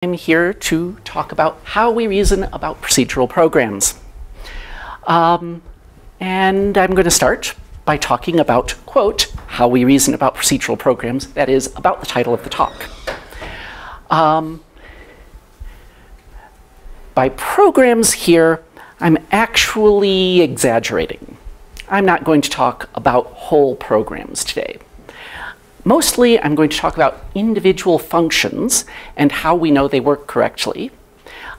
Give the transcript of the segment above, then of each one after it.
I'm here to talk about how we reason about procedural programs. Um, and I'm going to start by talking about, quote, how we reason about procedural programs, that is, about the title of the talk. Um, by programs here, I'm actually exaggerating. I'm not going to talk about whole programs today. Mostly, I'm going to talk about individual functions and how we know they work correctly.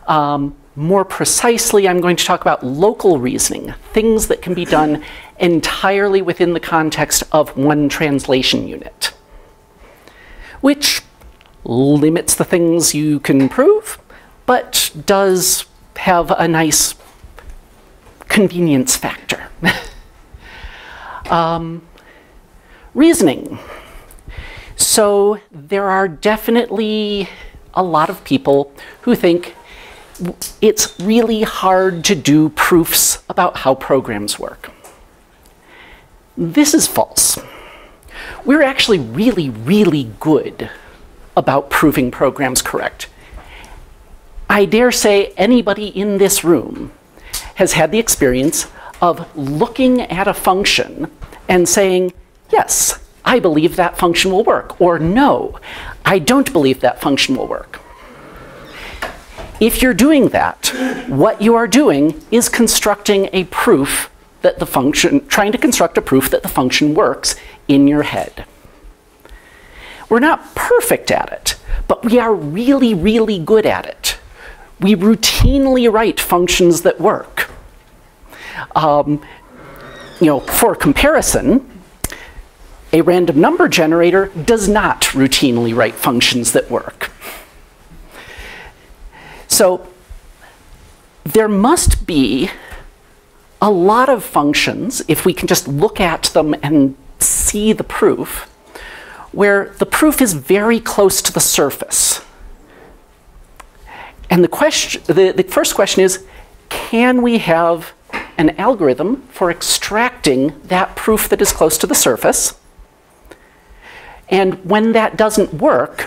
Um, more precisely, I'm going to talk about local reasoning, things that can be done entirely within the context of one translation unit, which limits the things you can prove, but does have a nice convenience factor. um, reasoning. So there are definitely a lot of people who think it's really hard to do proofs about how programs work. This is false. We're actually really, really good about proving programs correct. I dare say anybody in this room has had the experience of looking at a function and saying, yes, I believe that function will work, or no, I don't believe that function will work. If you're doing that, what you are doing is constructing a proof that the function, trying to construct a proof that the function works in your head. We're not perfect at it, but we are really, really good at it. We routinely write functions that work. Um, you know, for comparison, a random number generator does not routinely write functions that work. So there must be a lot of functions, if we can just look at them and see the proof, where the proof is very close to the surface. And the, question, the, the first question is, can we have an algorithm for extracting that proof that is close to the surface? And when that doesn't work,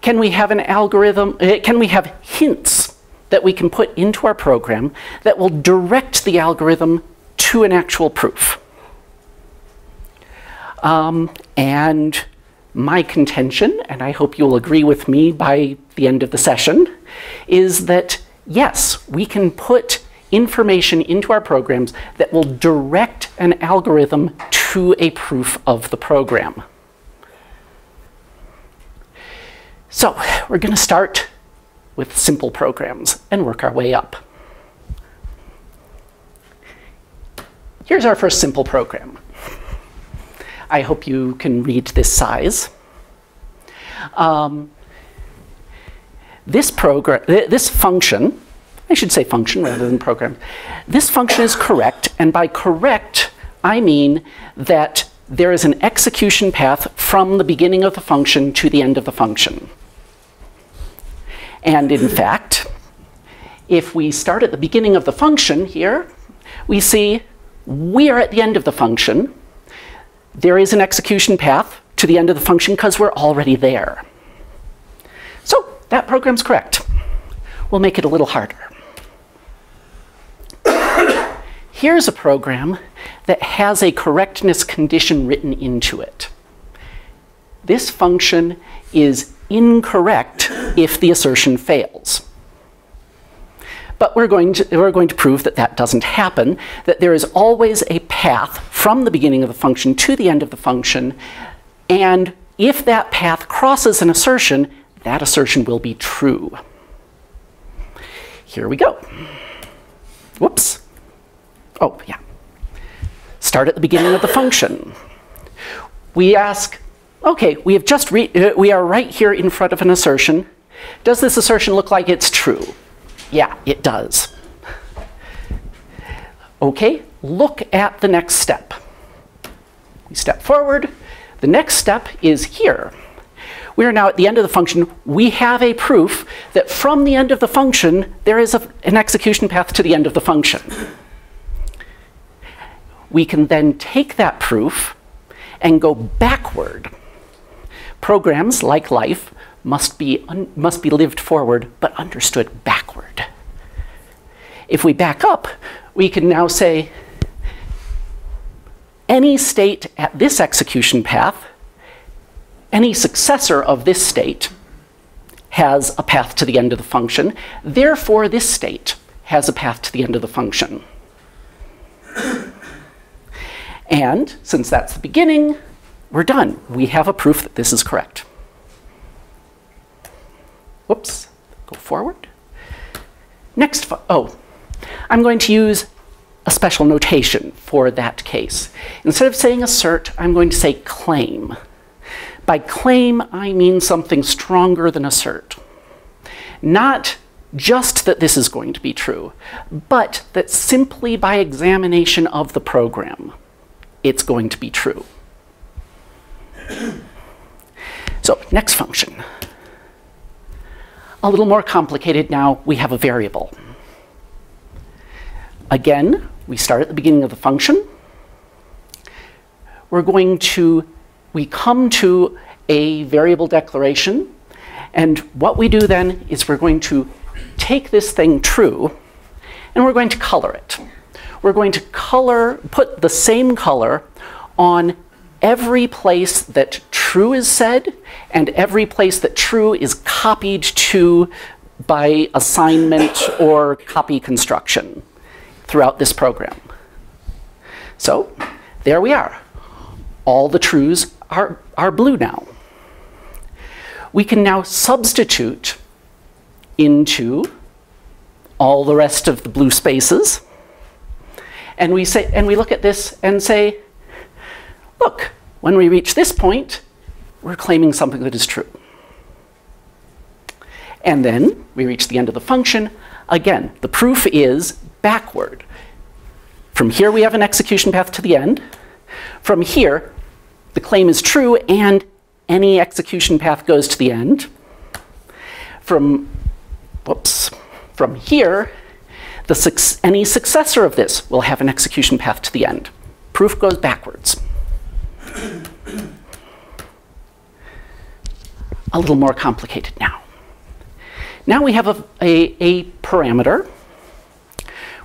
can we have an algorithm, uh, can we have hints that we can put into our program that will direct the algorithm to an actual proof? Um, and my contention, and I hope you'll agree with me by the end of the session, is that yes, we can put information into our programs that will direct an algorithm to a proof of the program. So we're going to start with simple programs and work our way up. Here's our first simple program. I hope you can read this size. Um, this program, this function, I should say function rather than program. This function is correct, and by correct, I mean that there is an execution path from the beginning of the function to the end of the function. And in fact, if we start at the beginning of the function here, we see we are at the end of the function. There is an execution path to the end of the function because we're already there. So that program's correct. We'll make it a little harder. Here's a program that has a correctness condition written into it. This function is incorrect if the assertion fails. But we're going, to, we're going to prove that that doesn't happen, that there is always a path from the beginning of the function to the end of the function, and if that path crosses an assertion, that assertion will be true. Here we go. Whoops. Oh, yeah. Start at the beginning of the function. We ask, okay, we have just uh, we are right here in front of an assertion. Does this assertion look like it's true? Yeah, it does. Okay, look at the next step. We step forward. The next step is here. We are now at the end of the function. We have a proof that from the end of the function, there is a, an execution path to the end of the function. We can then take that proof and go backward programs like life must be, must be lived forward but understood backward. If we back up, we can now say any state at this execution path, any successor of this state has a path to the end of the function. Therefore, this state has a path to the end of the function. And since that's the beginning, we're done. We have a proof that this is correct. Whoops, go forward. Next, oh, I'm going to use a special notation for that case. Instead of saying assert, I'm going to say claim. By claim, I mean something stronger than assert. Not just that this is going to be true, but that simply by examination of the program, it's going to be true. So next function. A little more complicated now, we have a variable. Again, we start at the beginning of the function. We're going to, we come to a variable declaration, and what we do then is we're going to take this thing true, and we're going to color it. We're going to color, put the same color on every place that true is said and every place that true is copied to by assignment or copy construction throughout this program. So there we are. All the trues are, are blue now. We can now substitute into all the rest of the blue spaces. And we, say, and we look at this and say, look, when we reach this point, we're claiming something that is true. And then we reach the end of the function. Again, the proof is backward. From here, we have an execution path to the end. From here, the claim is true and any execution path goes to the end. From, whoops, from here, the, any successor of this will have an execution path to the end. Proof goes backwards. A little more complicated now. Now we have a, a, a parameter.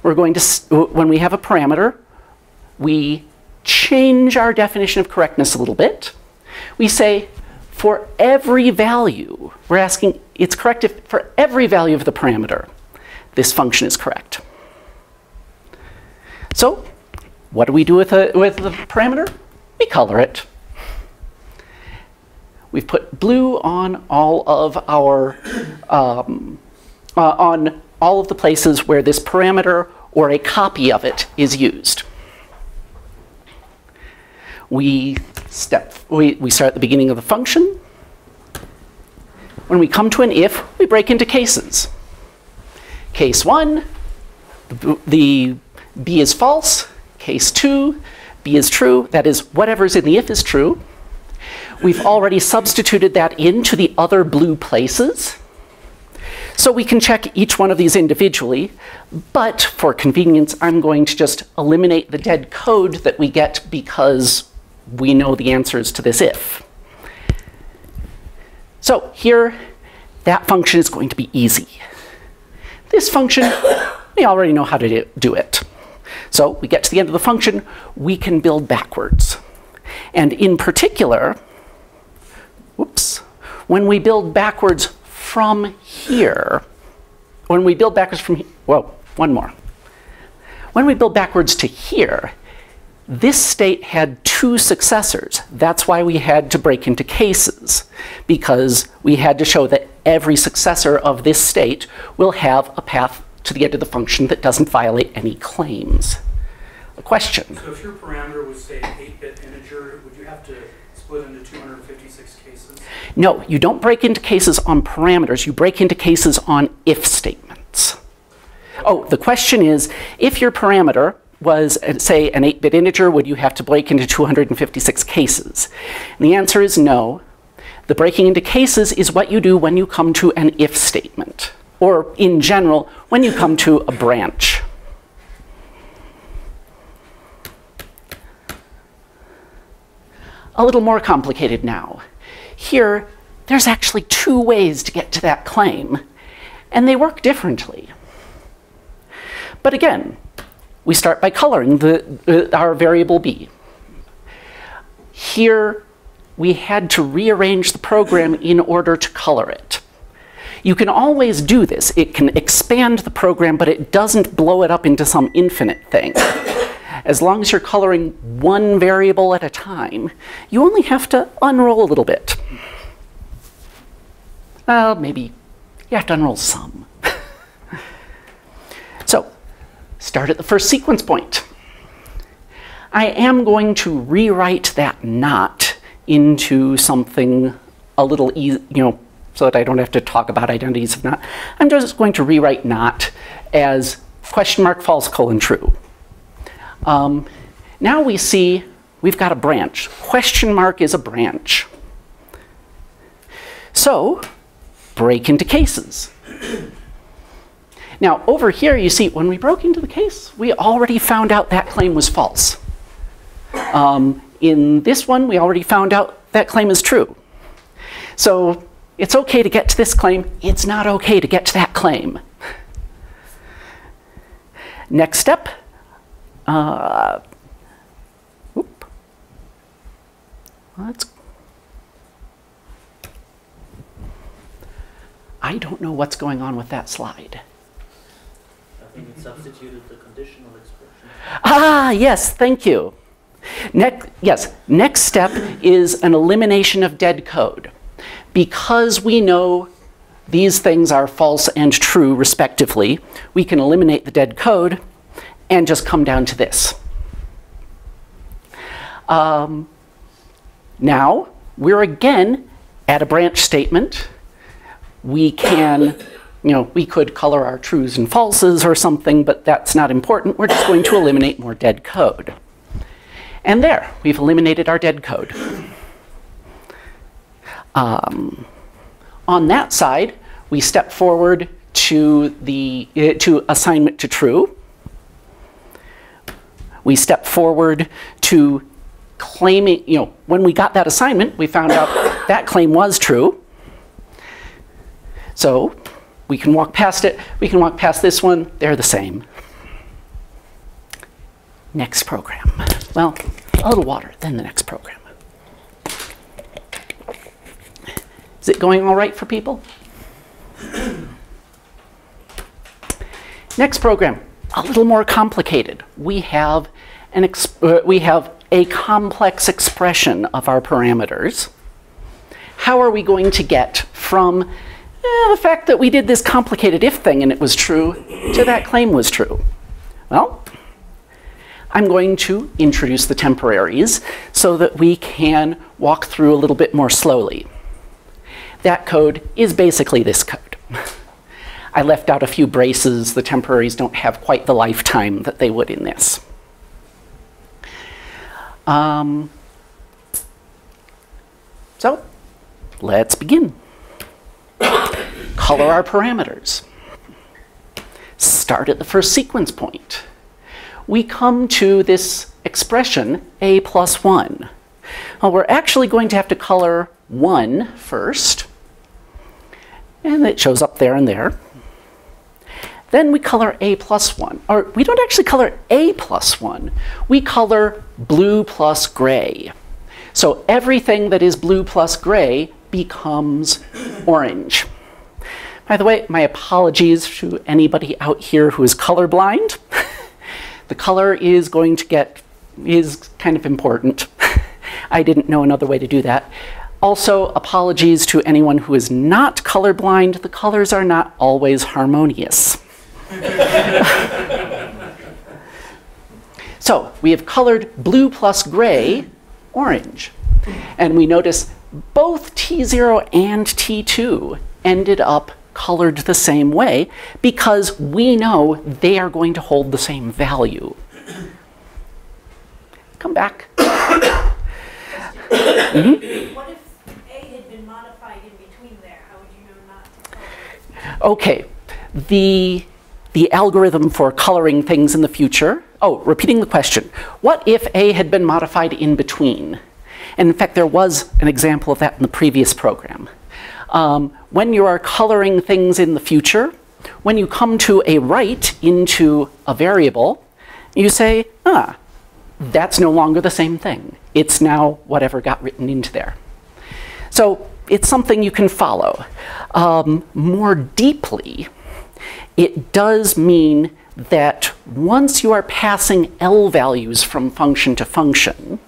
We're going to, when we have a parameter, we change our definition of correctness a little bit. We say, for every value, we're asking, it's correct if for every value of the parameter, this function is correct. So what do we do with, a, with the parameter? We color it. We've put blue on all of our, um, uh, on all of the places where this parameter or a copy of it is used. We, step, we, we start at the beginning of the function. When we come to an if, we break into cases. Case one, the, the B is false. Case two, B is true. That is, whatever's in the if is true. We've already substituted that into the other blue places. So we can check each one of these individually, but for convenience, I'm going to just eliminate the dead code that we get because we know the answers to this if. So here, that function is going to be easy. This function, we already know how to do it. So we get to the end of the function, we can build backwards. And in particular, whoops, when we build backwards from here, when we build backwards from here, whoa, one more. When we build backwards to here, this state had two successors. That's why we had to break into cases, because we had to show that every successor of this state will have a path to the end of the function that doesn't violate any claims. A question? So if your parameter was, say, an 8-bit integer, would you have to split into 256 cases? No, you don't break into cases on parameters. You break into cases on if statements. Oh, the question is, if your parameter was, uh, say, an 8-bit integer, would you have to break into 256 cases? And the answer is no. The breaking into cases is what you do when you come to an if statement or in general, when you come to a branch. A little more complicated now. Here, there's actually two ways to get to that claim, and they work differently. But again, we start by coloring the, uh, our variable b. Here, we had to rearrange the program in order to color it. You can always do this. It can expand the program, but it doesn't blow it up into some infinite thing. As long as you're coloring one variable at a time, you only have to unroll a little bit. Well, maybe you have to unroll some. so, start at the first sequence point. I am going to rewrite that not into something a little easy, you know, so that I don't have to talk about identities of not. I'm just going to rewrite not as question mark false colon true. Um, now we see we've got a branch. Question mark is a branch. So break into cases. Now over here you see when we broke into the case, we already found out that claim was false. Um, in this one, we already found out that claim is true. So it's okay to get to this claim. It's not okay to get to that claim. Next step. Uh. Let's. I don't know what's going on with that slide. Think it substituted the conditional expression. Ah, yes, thank you. Next, yes, next step is an elimination of dead code. Because we know these things are false and true, respectively, we can eliminate the dead code and just come down to this. Um, now, we're again at a branch statement. We can, you know, we could color our trues and falses or something, but that's not important. We're just going to eliminate more dead code. And there, we've eliminated our dead code. Um, on that side, we step forward to the uh, to assignment to true. We step forward to claiming, you know, when we got that assignment, we found out that claim was true. So we can walk past it. We can walk past this one. They're the same. Next program. Well, a little water, then the next program. Is it going all right for people? Next program, a little more complicated. We have, an uh, we have a complex expression of our parameters. How are we going to get from eh, the fact that we did this complicated if thing and it was true to that claim was true? Well, I'm going to introduce the temporaries so that we can walk through a little bit more slowly. That code is basically this code. I left out a few braces. The temporaries don't have quite the lifetime that they would in this. Um, so let's begin. Color our parameters. Start at the first sequence point we come to this expression, a plus 1. Well, we're actually going to have to color 1 first, and it shows up there and there. Then we color a plus 1, or we don't actually color a plus 1. We color blue plus gray. So everything that is blue plus gray becomes orange. By the way, my apologies to anybody out here who is colorblind. The color is going to get, is kind of important. I didn't know another way to do that. Also, apologies to anyone who is not colorblind. The colors are not always harmonious. so, we have colored blue plus gray orange. And we notice both T0 and T2 ended up colored the same way because we know they are going to hold the same value. Come back. What if A had been modified in between there? How would you know not to color? Okay. The, the algorithm for coloring things in the future. Oh, repeating the question. What if A had been modified in between? And in fact, there was an example of that in the previous program. Um, when you are coloring things in the future, when you come to a write into a variable, you say, ah, that's no longer the same thing. It's now whatever got written into there. So it's something you can follow. Um, more deeply, it does mean that once you are passing L values from function to function,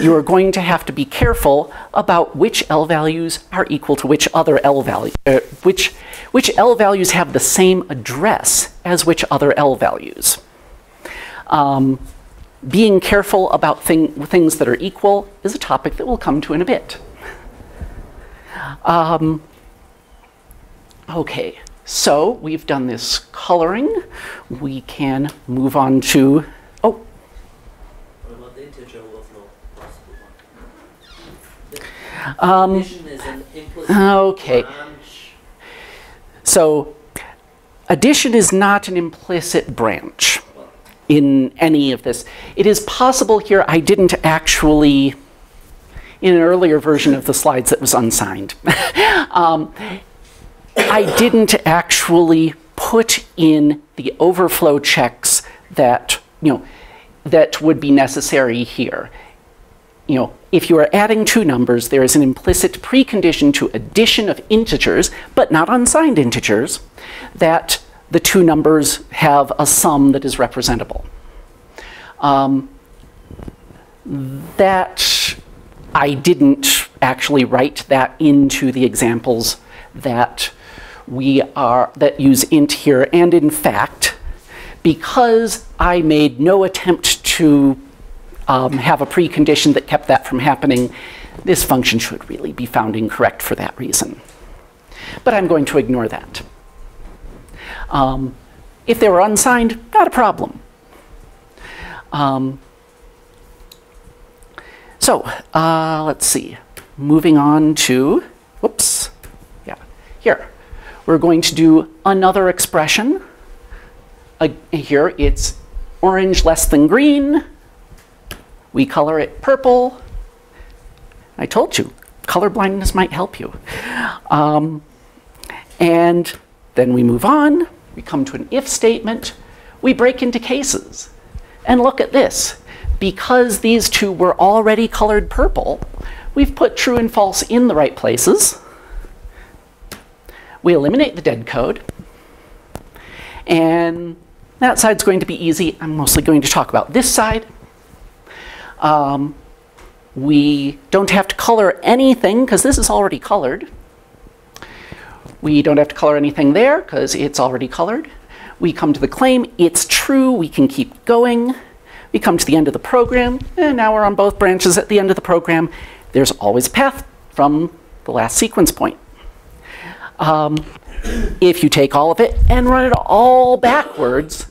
you are going to have to be careful about which L values are equal to which other L value, uh, which, which L values have the same address as which other L values. Um, being careful about thing, things that are equal is a topic that we'll come to in a bit. Um, okay, so we've done this coloring. We can move on to, oh, What about the integer overflow possible one? The um, addition is an implicit okay. So addition is not an implicit branch in any of this. It is possible here I didn't actually, in an earlier version of the slides that was unsigned, um, I didn't actually put in the overflow checks that, you know, that would be necessary here. You know, if you are adding two numbers, there is an implicit precondition to addition of integers, but not unsigned integers, that the two numbers have a sum that is representable. Um, that I didn't actually write that into the examples that we are that use int here, and in fact, because I made no attempt to um, have a precondition that kept that from happening, this function should really be found incorrect for that reason. But I'm going to ignore that. Um, if they were unsigned, not a problem. Um, so uh, let's see. Moving on to, whoops, yeah, here. We're going to do another expression. Uh, here it's orange less than green. We color it purple. I told you, color blindness might help you. Um, and then we move on. We come to an if statement. We break into cases. And look at this. Because these two were already colored purple, we've put true and false in the right places. We eliminate the dead code. And that side's going to be easy. I'm mostly going to talk about this side. Um, we don't have to color anything because this is already colored. We don't have to color anything there because it's already colored. We come to the claim, it's true, we can keep going. We come to the end of the program, and now we're on both branches at the end of the program. There's always a path from the last sequence point. Um, if you take all of it and run it all backwards,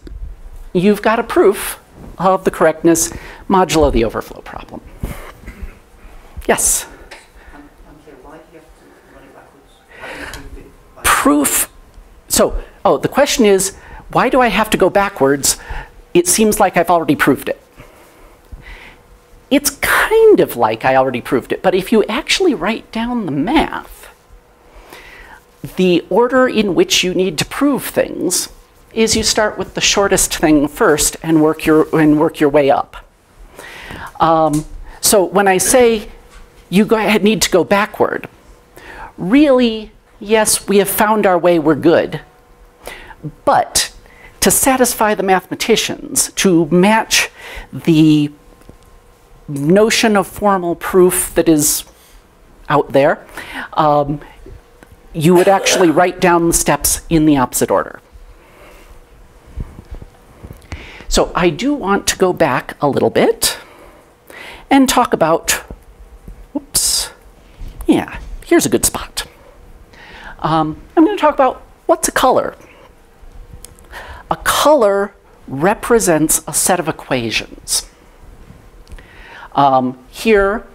you've got a proof of the correctness modulo the overflow problem. Yes? Proof. So, oh, the question is, why do I have to go backwards? It seems like I've already proved it. It's kind of like I already proved it, but if you actually write down the math, the order in which you need to prove things is you start with the shortest thing first and work your, and work your way up. Um, so when I say you go ahead, need to go backward, really, yes, we have found our way, we're good. But to satisfy the mathematicians, to match the notion of formal proof that is out there, um, you would actually write down the steps in the opposite order. So I do want to go back a little bit and talk about, whoops, yeah, here's a good spot. Um, I'm going to talk about what's a color. A color represents a set of equations. Um, here,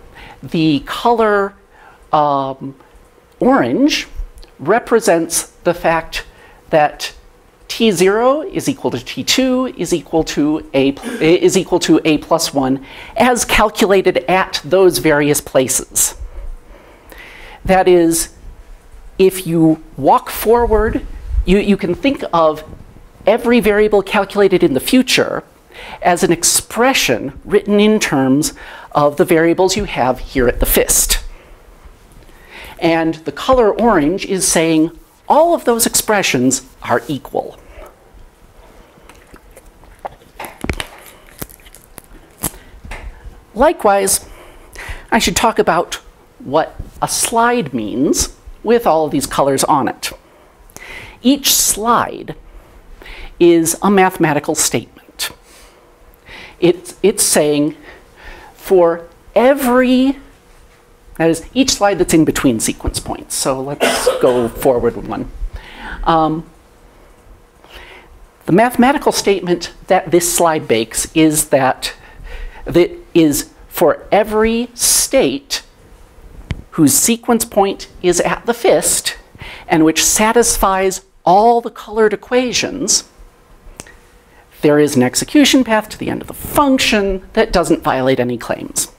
the color um, orange represents the fact that t0 is equal to t2 is equal to a is equal to a plus 1 as calculated at those various places. That is, if you walk forward, you, you can think of every variable calculated in the future as an expression written in terms of the variables you have here at the fist. And the color orange is saying all of those expressions are equal. Likewise, I should talk about what a slide means with all of these colors on it. Each slide is a mathematical statement. It's, it's saying for every, that is, each slide that's in between sequence points. So let's go forward one. Um, the mathematical statement that this slide makes is that that is for every state whose sequence point is at the fist and which satisfies all the colored equations, there is an execution path to the end of the function that doesn't violate any claims.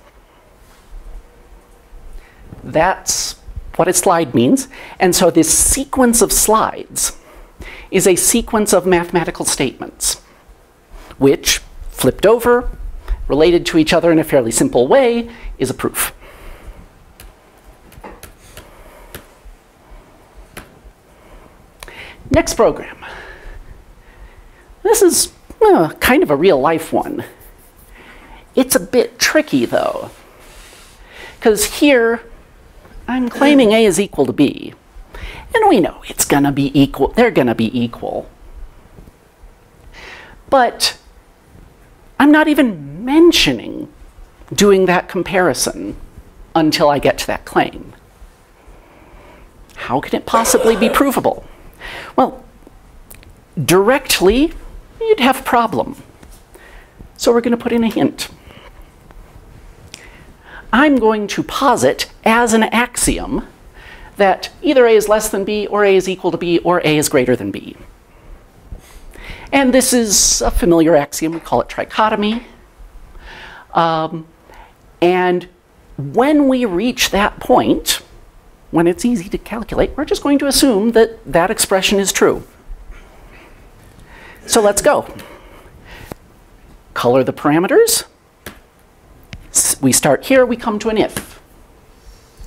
That's what a slide means. And so this sequence of slides is a sequence of mathematical statements, which, flipped over, related to each other in a fairly simple way, is a proof. Next program. This is uh, kind of a real life one. It's a bit tricky though, because here I'm claiming A is equal to B. And we know it's gonna be equal, they're gonna be equal. But I'm not even mentioning doing that comparison until I get to that claim. How can it possibly be provable? Well, directly, you'd have a problem. So we're going to put in a hint. I'm going to posit as an axiom that either A is less than B, or A is equal to B, or A is greater than B. And this is a familiar axiom, we call it trichotomy. Um, and when we reach that point, when it's easy to calculate, we're just going to assume that that expression is true. So let's go. Color the parameters. We start here, we come to an if.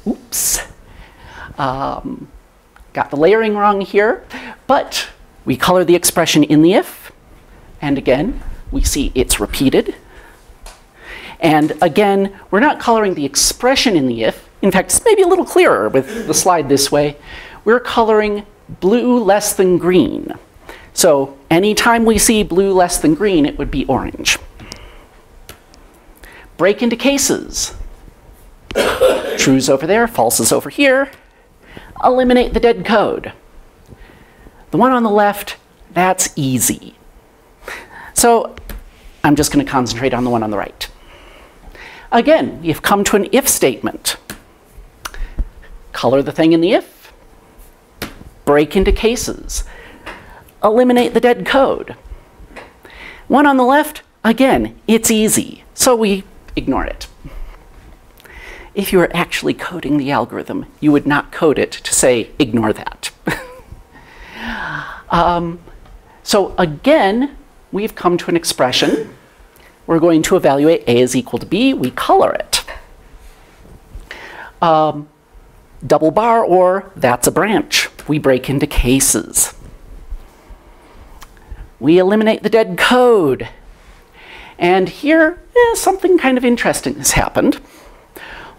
Oops. Um, got the layering wrong here, but we color the expression in the if, and again, we see it's repeated. And again, we're not coloring the expression in the if. In fact, it's maybe a little clearer with the slide this way. We're coloring blue less than green. So anytime we see blue less than green, it would be orange. Break into cases. True's over there, false is over here. Eliminate the dead code. The one on the left, that's easy. So I'm just going to concentrate on the one on the right. Again, you've come to an if statement. Color the thing in the if. Break into cases. Eliminate the dead code. One on the left, again, it's easy, so we ignore it. If you were actually coding the algorithm, you would not code it to say, ignore that. um, so again, we've come to an expression. We're going to evaluate A is equal to B. We color it. Um, double bar or that's a branch. We break into cases. We eliminate the dead code. And here, eh, something kind of interesting has happened.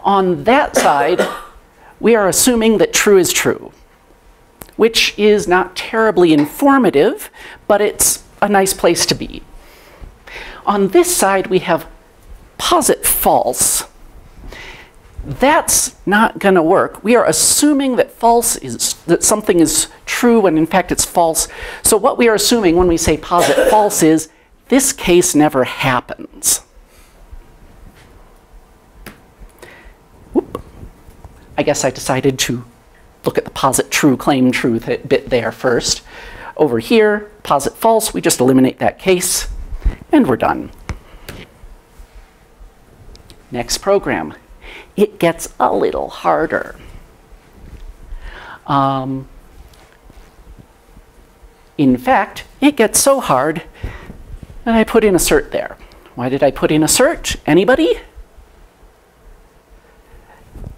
On that side, we are assuming that true is true, which is not terribly informative, but it's a nice place to be. On this side, we have posit false. That's not going to work. We are assuming that false is that something is true when in fact it's false. So what we are assuming when we say posit false is this case never happens. Whoop. I guess I decided to look at the posit true, claim true bit there first. Over here, posit false, we just eliminate that case, and we're done. Next program. It gets a little harder. Um, in fact, it gets so hard that I put in assert there. Why did I put in assert? Anybody?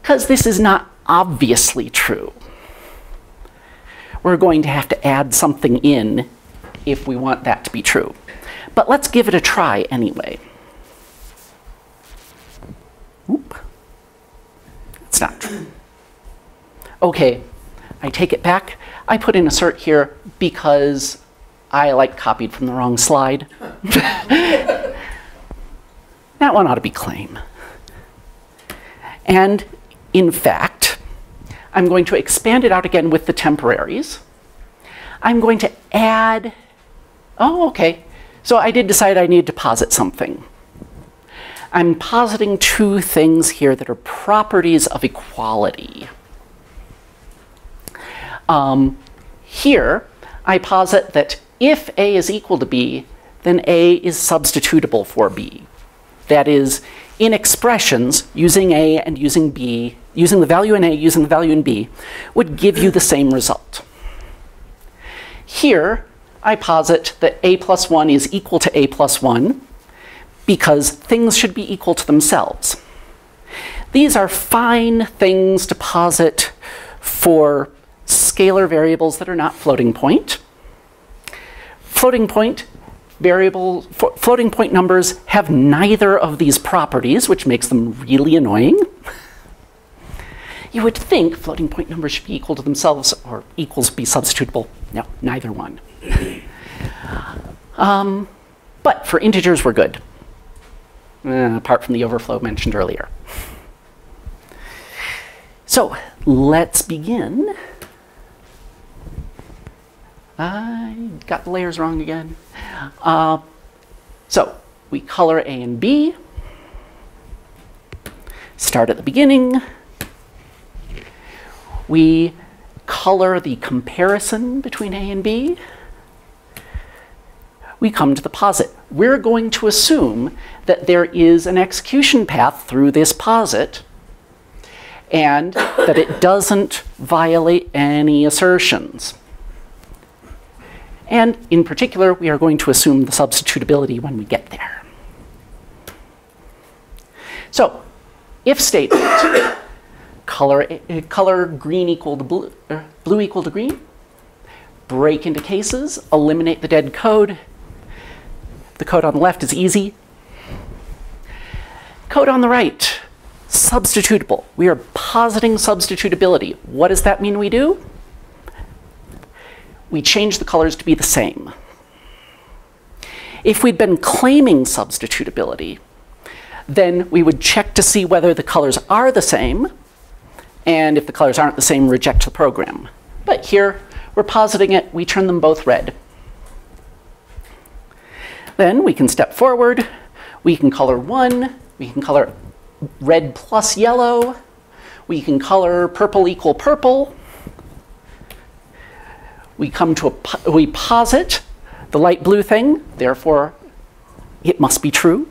Because this is not obviously true. We're going to have to add something in if we want that to be true. But let's give it a try anyway. Oop. It's not true. Okay, I take it back. I put in assert here because I like copied from the wrong slide. that one ought to be claim. And in fact, I'm going to expand it out again with the temporaries. I'm going to add, oh, okay. So I did decide I needed to posit something. I'm positing two things here that are properties of equality. Um, here, I posit that if A is equal to B, then A is substitutable for B. That is, in expressions, using A and using B, using the value in A, using the value in B, would give you the same result. Here, I posit that A plus 1 is equal to A plus 1 because things should be equal to themselves. These are fine things to posit for scalar variables that are not floating point. Floating point variable floating point numbers have neither of these properties, which makes them really annoying. You would think floating point numbers should be equal to themselves or equals be substitutable. No, neither one. Um, but for integers, we're good, uh, apart from the overflow mentioned earlier. So let's begin. I got the layers wrong again. Uh, so we color A and B. Start at the beginning. We color the comparison between A and B. We come to the posit. We're going to assume that there is an execution path through this posit and that it doesn't violate any assertions. And in particular, we are going to assume the substitutability when we get there. So, if statement, color, color green equal to blue, uh, blue equal to green, break into cases, eliminate the dead code. The code on the left is easy. Code on the right, substitutable. We are positing substitutability. What does that mean we do? we change the colors to be the same. If we'd been claiming substitutability, then we would check to see whether the colors are the same, and if the colors aren't the same, reject the program. But here, we're positing it, we turn them both red. Then we can step forward, we can color one, we can color red plus yellow, we can color purple equal purple, we come to a, we posit the light blue thing, therefore it must be true.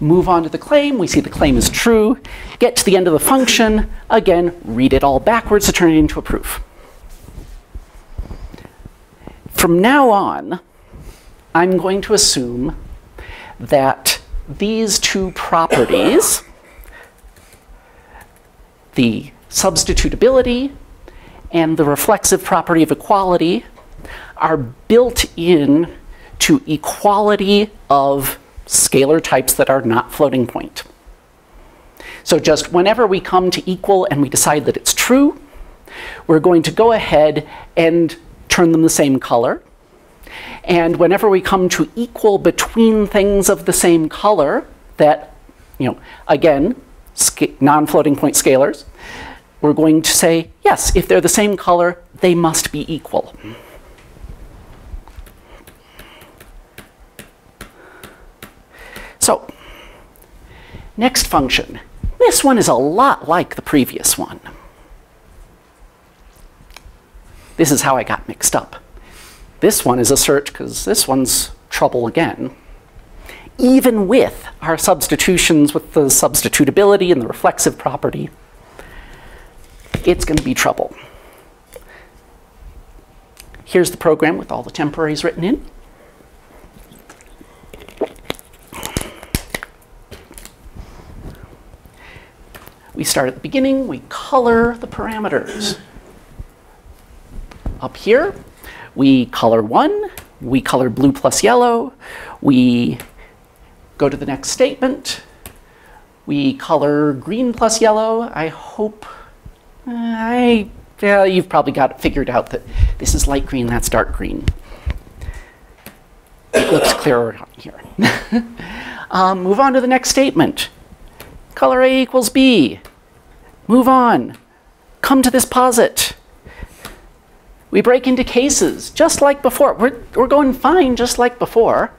Move on to the claim, we see the claim is true. Get to the end of the function, again, read it all backwards to turn it into a proof. From now on, I'm going to assume that these two properties, the substitutability and the reflexive property of equality are built in to equality of scalar types that are not floating point. So just whenever we come to equal and we decide that it's true, we're going to go ahead and turn them the same color. And whenever we come to equal between things of the same color that, you know, again, non-floating point scalars, we're going to say, yes, if they're the same color, they must be equal. So, next function. This one is a lot like the previous one. This is how I got mixed up. This one is a search because this one's trouble again. Even with our substitutions with the substitutability and the reflexive property, it's going to be trouble. Here's the program with all the temporaries written in. We start at the beginning, we color the parameters. Up here, we color one, we color blue plus yellow, we go to the next statement, we color green plus yellow. I hope, uh, I, yeah, you've probably got figured out that this is light green, that's dark green. It looks clearer on here. um, move on to the next statement. Color A equals B. Move on. Come to this posit. We break into cases, just like before. We're, we're going fine, just like before.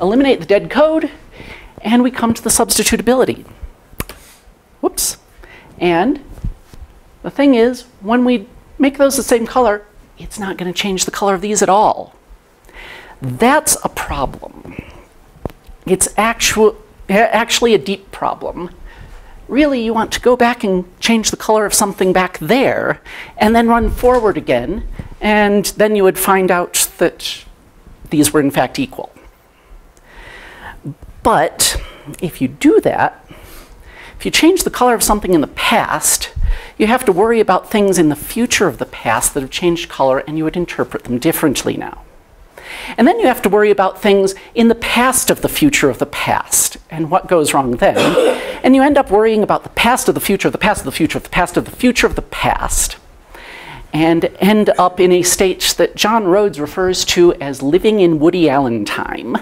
Eliminate the dead code, and we come to the substitutability. Whoops. And the thing is, when we make those the same color, it's not going to change the color of these at all. That's a problem. It's actual, actually a deep problem. Really, you want to go back and change the color of something back there, and then run forward again, and then you would find out that these were in fact equal. But if you do that, if you change the color of something in the past, you have to worry about things in the future of the past that have changed color and you would interpret them differently now. And then you have to worry about things in the past of the future of the past and what goes wrong then. And you end up worrying about the past of the future the past of the future the past of the future of the past. And end up in a state that John Rhodes refers to as living in Woody Allen time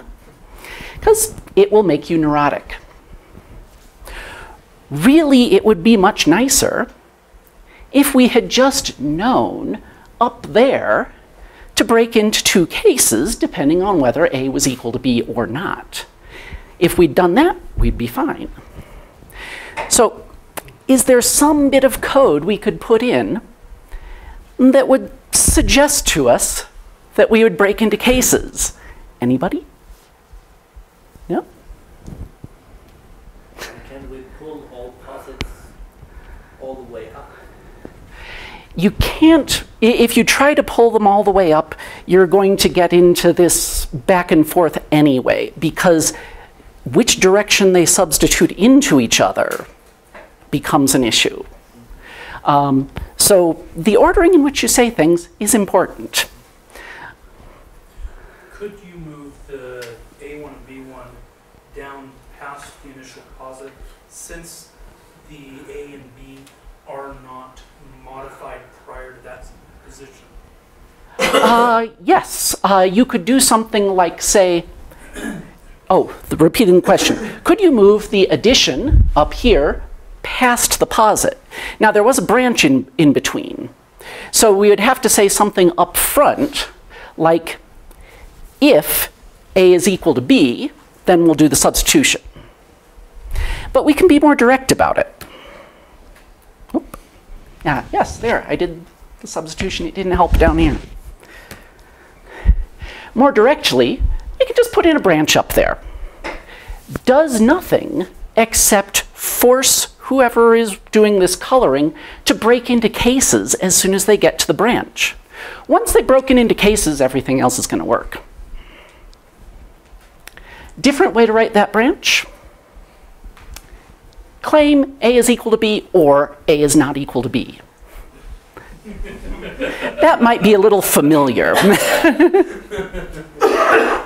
because it will make you neurotic. Really, it would be much nicer if we had just known up there to break into two cases depending on whether A was equal to B or not. If we'd done that, we'd be fine. So is there some bit of code we could put in that would suggest to us that we would break into cases? Anybody? Yeah? Can we pull all posits all the way up? You can't, if you try to pull them all the way up, you're going to get into this back and forth anyway, because which direction they substitute into each other becomes an issue. Um, so the ordering in which you say things is important. Could you move the A1 and B1 down past the initial posit since the A and B are not modified prior to that position? Uh, yes, uh, you could do something like, say, oh, the repeating question. Could you move the addition up here past the posit? Now, there was a branch in, in between. So we would have to say something up front, like, if A is equal to B, then we'll do the substitution. But we can be more direct about it. Oop. Ah, yes, there, I did the substitution. It didn't help down here. More directly, just put in a branch up there. Does nothing except force whoever is doing this coloring to break into cases as soon as they get to the branch. Once they've broken into cases, everything else is going to work. Different way to write that branch. Claim A is equal to B or A is not equal to B. That might be a little familiar.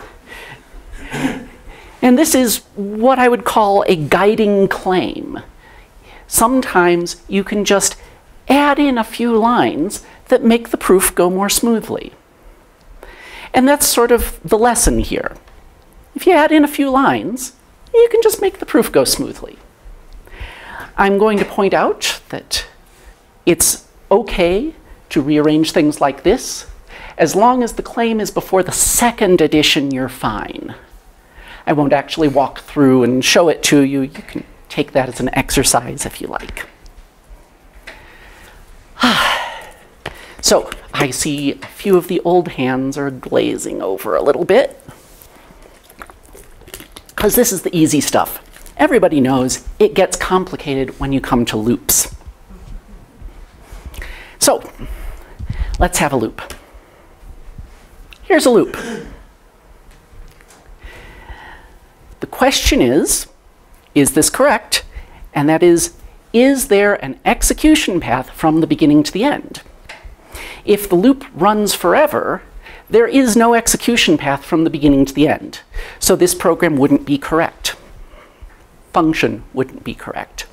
and this is what I would call a guiding claim. Sometimes you can just add in a few lines that make the proof go more smoothly. And that's sort of the lesson here. If you add in a few lines, you can just make the proof go smoothly. I'm going to point out that it's okay to rearrange things like this. As long as the claim is before the second addition, you're fine. I won't actually walk through and show it to you. You can take that as an exercise if you like. so I see a few of the old hands are glazing over a little bit. Because this is the easy stuff. everybody knows it gets complicated when you come to loops. So, let's have a loop. Here's a loop. The question is, is this correct? And that is, is there an execution path from the beginning to the end? If the loop runs forever, there is no execution path from the beginning to the end. So this program wouldn't be correct. Function wouldn't be correct.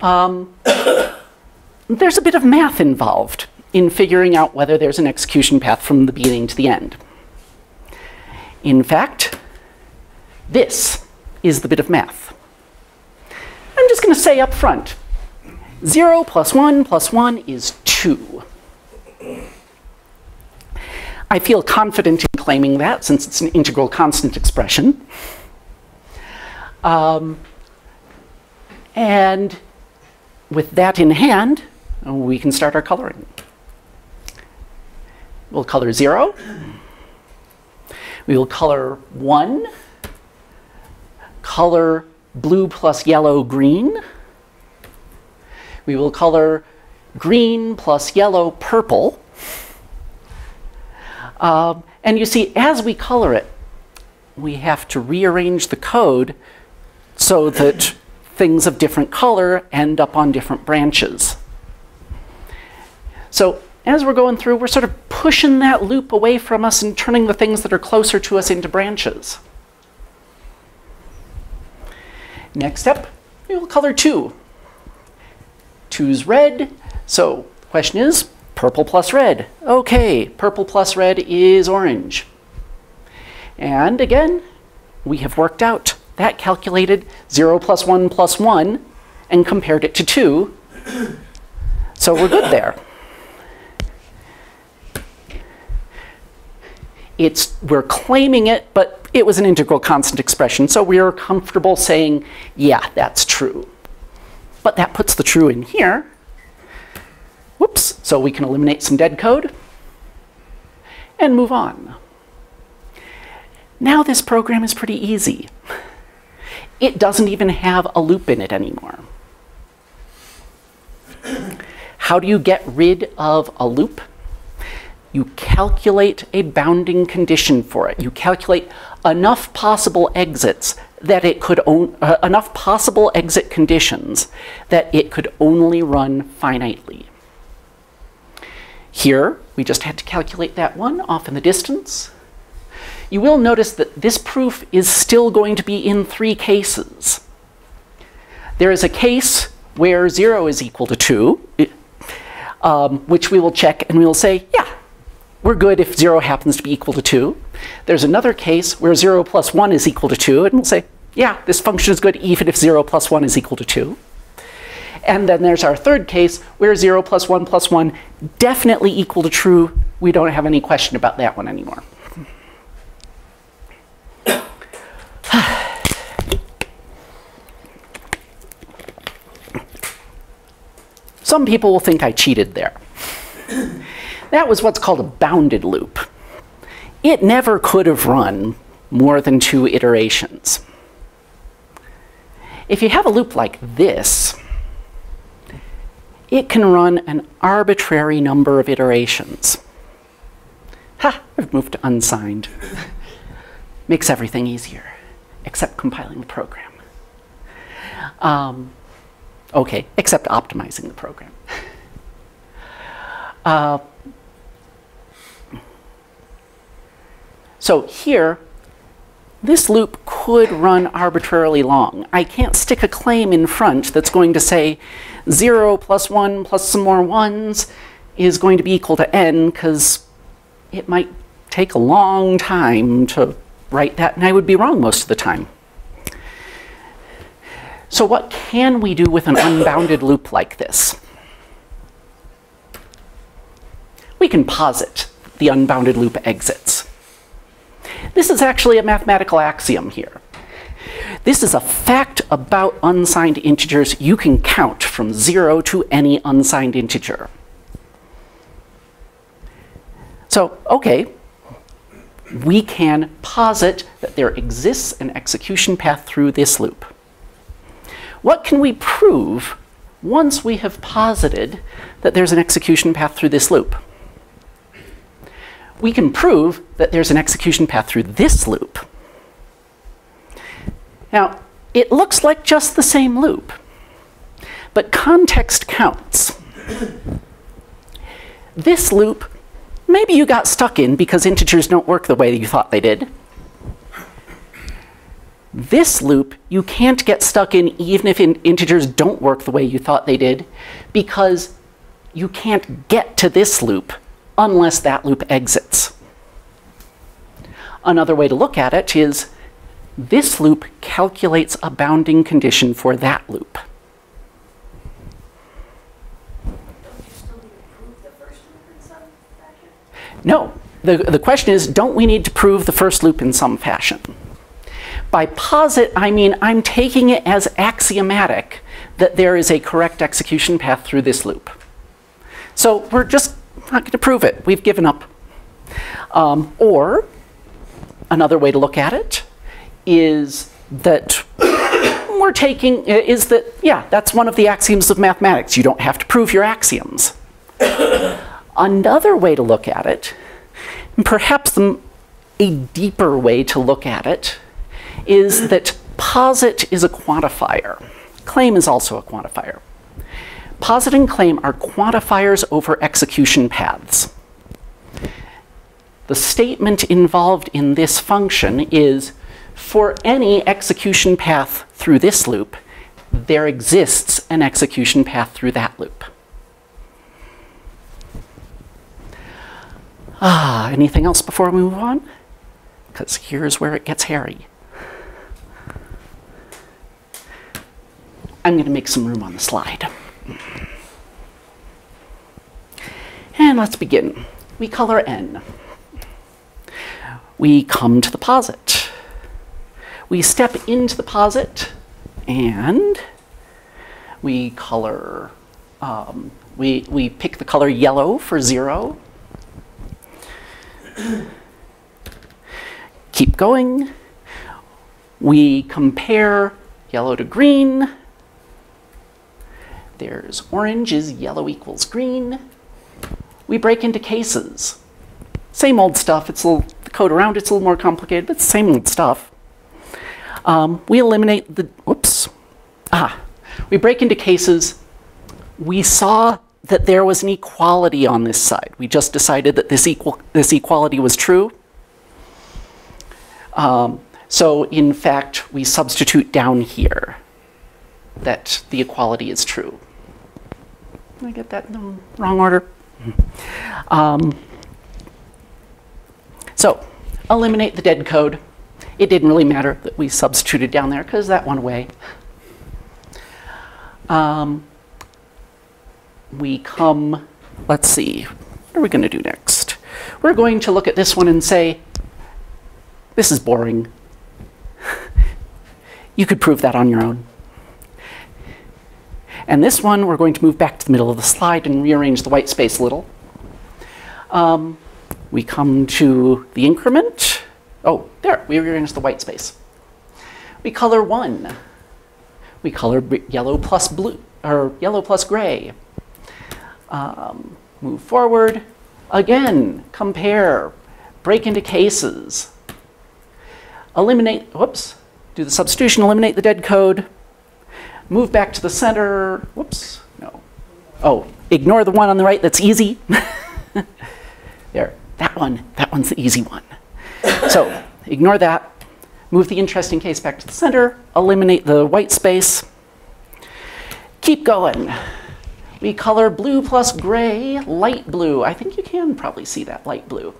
Um, there's a bit of math involved in figuring out whether there's an execution path from the beginning to the end. In fact, this is the bit of math. I'm just going to say up front, 0 plus 1 plus 1 is 2. I feel confident in claiming that since it's an integral constant expression. Um, and with that in hand, we can start our coloring. We'll color 0. We will color 1. Color blue plus yellow green. We will color green plus yellow purple. Um, and you see, as we color it, we have to rearrange the code so that things of different color end up on different branches. So as we're going through, we're sort of pushing that loop away from us and turning the things that are closer to us into branches. Next up, we will color 2. 2's red, so the question is, purple plus red. Okay, purple plus red is orange. And again, we have worked out that calculated 0 plus 1 plus 1 and compared it to 2. So we're good there. It's, we're claiming it, but it was an integral constant expression, so we are comfortable saying, yeah, that's true. But that puts the true in here. Whoops, so we can eliminate some dead code and move on. Now this program is pretty easy. It doesn't even have a loop in it anymore. How do you get rid of a loop? You calculate a bounding condition for it. You calculate enough possible exits that it could own, uh, enough possible exit conditions that it could only run finitely. Here, we just had to calculate that one off in the distance. You will notice that this proof is still going to be in three cases. There is a case where 0 is equal to 2, um, which we will check and we will say, yeah, we're good if 0 happens to be equal to 2. There's another case where 0 plus 1 is equal to 2, and we'll say, yeah, this function is good even if 0 plus 1 is equal to 2. And then there's our third case where 0 plus 1 plus 1 definitely equal to true. We don't have any question about that one anymore. Some people will think I cheated there. That was what's called a bounded loop. It never could have run more than two iterations. If you have a loop like this, it can run an arbitrary number of iterations. Ha, I've moved to unsigned. Makes everything easier, except compiling the program. Um, okay, except optimizing the program. Uh, So here, this loop could run arbitrarily long. I can't stick a claim in front that's going to say 0 plus 1 plus some more 1s is going to be equal to n, because it might take a long time to write that, and I would be wrong most of the time. So what can we do with an unbounded loop like this? We can posit the unbounded loop exits. This is actually a mathematical axiom here. This is a fact about unsigned integers you can count from zero to any unsigned integer. So, okay, we can posit that there exists an execution path through this loop. What can we prove once we have posited that there's an execution path through this loop? We can prove that there's an execution path through this loop. Now, it looks like just the same loop, but context counts. this loop, maybe you got stuck in because integers don't work the way you thought they did. This loop, you can't get stuck in even if in integers don't work the way you thought they did, because you can't get to this loop unless that loop exits. Another way to look at it is this loop calculates a bounding condition for that loop. No, the, the question is, don't we need to prove the first loop in some fashion? By posit, I mean I'm taking it as axiomatic that there is a correct execution path through this loop. So we're just not going to prove it. We've given up. Um, or another way to look at it is that we're taking, is that, yeah, that's one of the axioms of mathematics. You don't have to prove your axioms. Another way to look at it, and perhaps the, a deeper way to look at it, is that posit is a quantifier. Claim is also a quantifier. Posit and claim are quantifiers over execution paths. The statement involved in this function is for any execution path through this loop, there exists an execution path through that loop. Ah, anything else before we move on? Because here's where it gets hairy. I'm going to make some room on the slide. And let's begin. We color n. We come to the posit. We step into the posit and we color, um, we, we pick the color yellow for zero. Keep going. We compare yellow to green. There's orange is yellow equals green. We break into cases. Same old stuff. It's a little, the code around it's a little more complicated, but same old stuff. Um, we eliminate the, whoops. Ah, we break into cases. We saw that there was an equality on this side. We just decided that this, equal, this equality was true. Um, so in fact, we substitute down here that the equality is true. I get that in the wrong order? Um, so, eliminate the dead code. It didn't really matter that we substituted down there because that went away. Um, we come, let's see, what are we going to do next? We're going to look at this one and say, this is boring. you could prove that on your own. And this one, we're going to move back to the middle of the slide and rearrange the white space a little. Um, we come to the increment. Oh, there, we rearrange the white space. We color one. We color yellow plus blue, or yellow plus gray. Um, move forward. Again, compare, break into cases. Eliminate, whoops, do the substitution, eliminate the dead code, move back to the center. Whoops, no. Oh, ignore the one on the right that's easy. there, that one, that one's the easy one. so ignore that, move the interesting case back to the center, eliminate the white space, keep going. We color blue plus gray, light blue. I think you can probably see that light blue.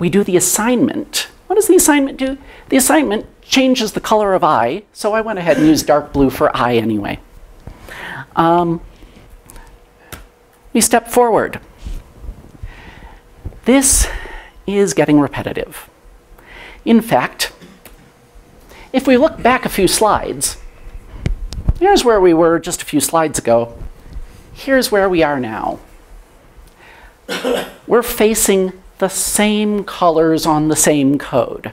We do the assignment. What does the assignment do? The assignment changes the color of I, so I went ahead and used dark blue for I anyway. Um, we step forward. This is getting repetitive. In fact, if we look back a few slides, here's where we were just a few slides ago. Here's where we are now. we're facing the same colors on the same code.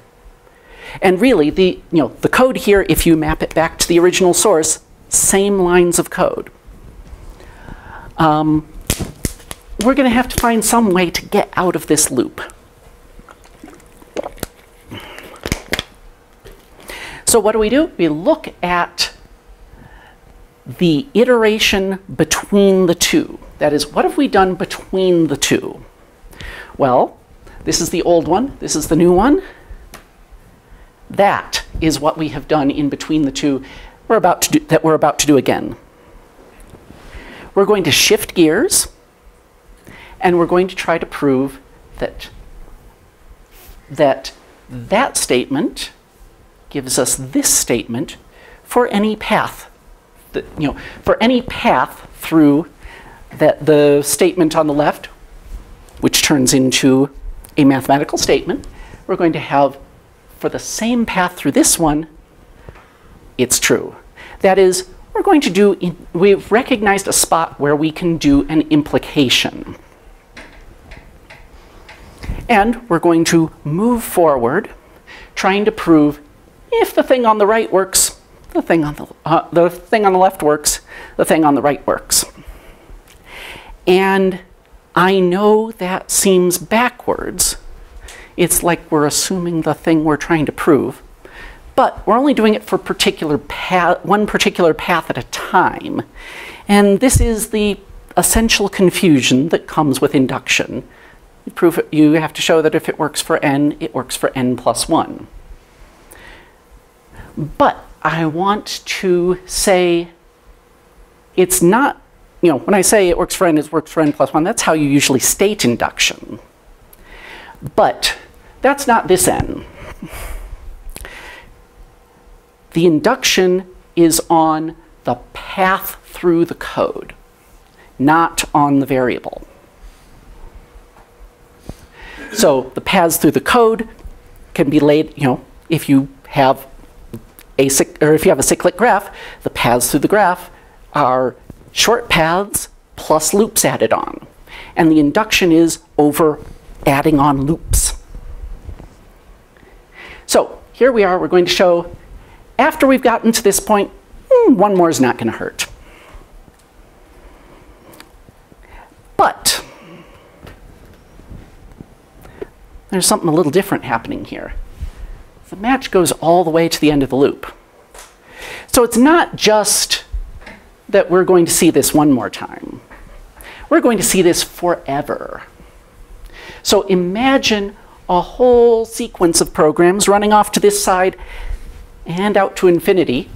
And really, the, you know, the code here, if you map it back to the original source, same lines of code. Um, we're going to have to find some way to get out of this loop. So what do we do? We look at the iteration between the two. That is, what have we done between the two? Well, this is the old one, this is the new one. That is what we have done in between the two we're about to do, that we're about to do again. We're going to shift gears, and we're going to try to prove that that, that statement gives us this statement for any path. That, you know, for any path through that the statement on the left, which turns into a mathematical statement, we're going to have for the same path through this one, it's true. That is, we're going to do, we've recognized a spot where we can do an implication. And we're going to move forward, trying to prove if the thing on the right works, the thing on the, uh, the thing on the left works, the thing on the right works. And I know that seems backwards. It's like we're assuming the thing we're trying to prove, but we're only doing it for particular path, one particular path at a time. And this is the essential confusion that comes with induction. You, prove it, you have to show that if it works for n, it works for n plus 1. But I want to say it's not, you know, when I say it works for n, it works for n plus 1, that's how you usually state induction. But that's not this n. The induction is on the path through the code, not on the variable. So the paths through the code can be laid, you know, if you have a or if you have a cyclic graph, the paths through the graph are short paths plus loops added on. And the induction is over adding on loops. So here we are, we're going to show after we've gotten to this hmm, one more is not going to hurt. But there's something a little different happening here. The match goes all the way to the end of the loop. So it's not just that we're going to see this one more time. We're going to see this forever. So imagine a whole sequence of programs running off to this side and out to infinity.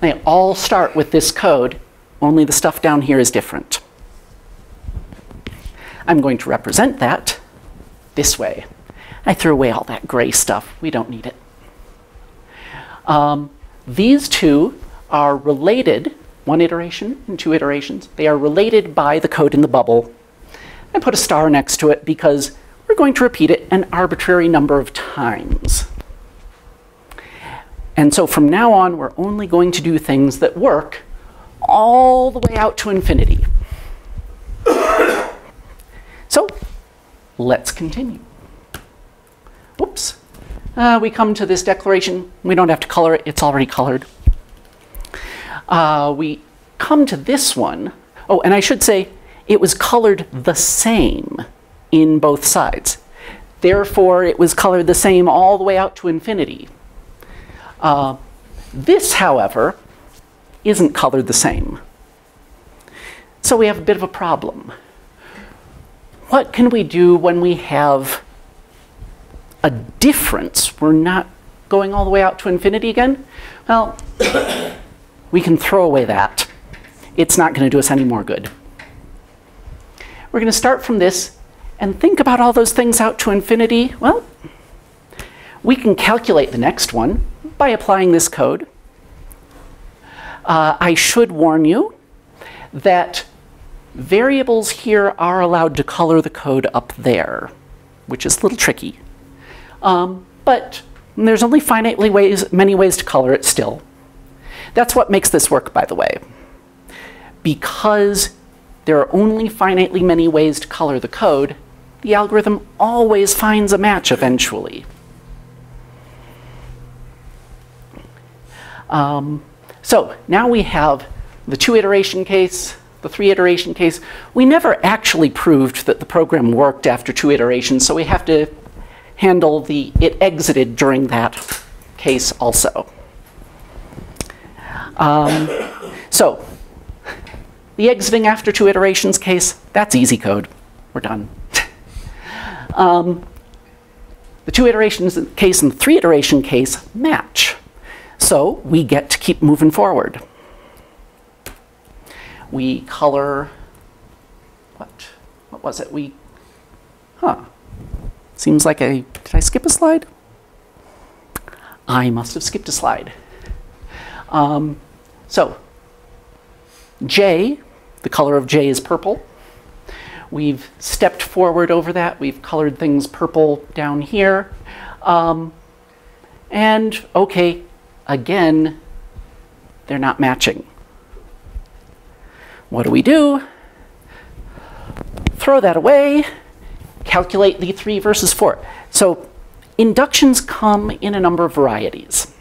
They all start with this code, only the stuff down here is different. I'm going to represent that this way. I threw away all that gray stuff. We don't need it. Um, these two are related, one iteration and two iterations. They are related by the code in the bubble. I put a star next to it because we're going to repeat it an arbitrary number of times. And so from now on, we're only going to do things that work all the way out to infinity. so let's continue. Whoops. Uh, we come to this declaration. We don't have to color it. It's already colored. Uh, we come to this one. Oh, and I should say it was colored the same in both sides. Therefore, it was colored the same all the way out to infinity. Uh, this, however, isn't colored the same. So we have a bit of a problem. What can we do when we have a difference? We're not going all the way out to infinity again? Well, we can throw away that. It's not going to do us any more good. We're going to start from this and think about all those things out to infinity. Well, we can calculate the next one by applying this code. Uh, I should warn you that variables here are allowed to color the code up there, which is a little tricky. Um, but there's only finitely ways, many ways to color it still. That's what makes this work, by the way. Because there are only finitely many ways to color the code, the algorithm always finds a match eventually. Um, so now we have the two iteration case, the three iteration case. We never actually proved that the program worked after two iterations, so we have to handle the it exited during that case also. Um, so the exiting after two iterations case, that's easy code. We're done. Um, the two iterations case and three iteration case match. So we get to keep moving forward. We color, what? What was it? We, huh. Seems like I, did I skip a slide? I must have skipped a slide. Um, so, J, the color of J is purple. We've stepped forward over that. We've colored things purple down here. Um, and, okay, again, they're not matching. What do we do? Throw that away, calculate the 3 versus 4. So inductions come in a number of varieties.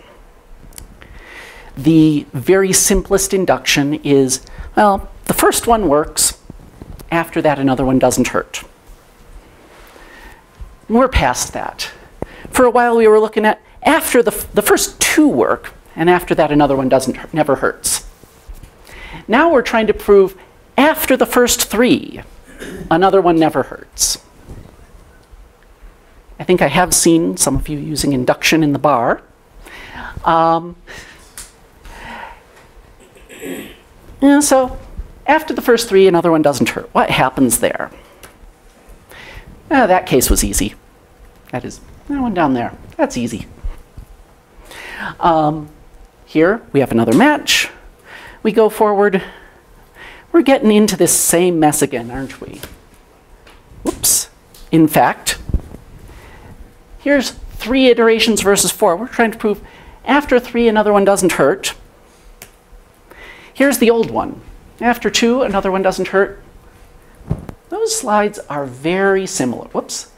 The very simplest induction is, well, the first one works, after that another one doesn't hurt. We're past that. For a while we were looking at after the, the first two work, and after that another one doesn't never hurts. Now we're trying to prove after the first three, another one never hurts. I think I have seen some of you using induction in the bar. Um, yeah, so after the first three, another one doesn't hurt. What happens there? Uh, that case was easy. That is, that one down there. That's easy. Um, here, we have another match. We go forward. We're getting into this same mess again, aren't we? Whoops. In fact, here's three iterations versus four. We're trying to prove after three, another one doesn't hurt. Here's the old one. After two, another one doesn't hurt. Those slides are very similar. Whoops.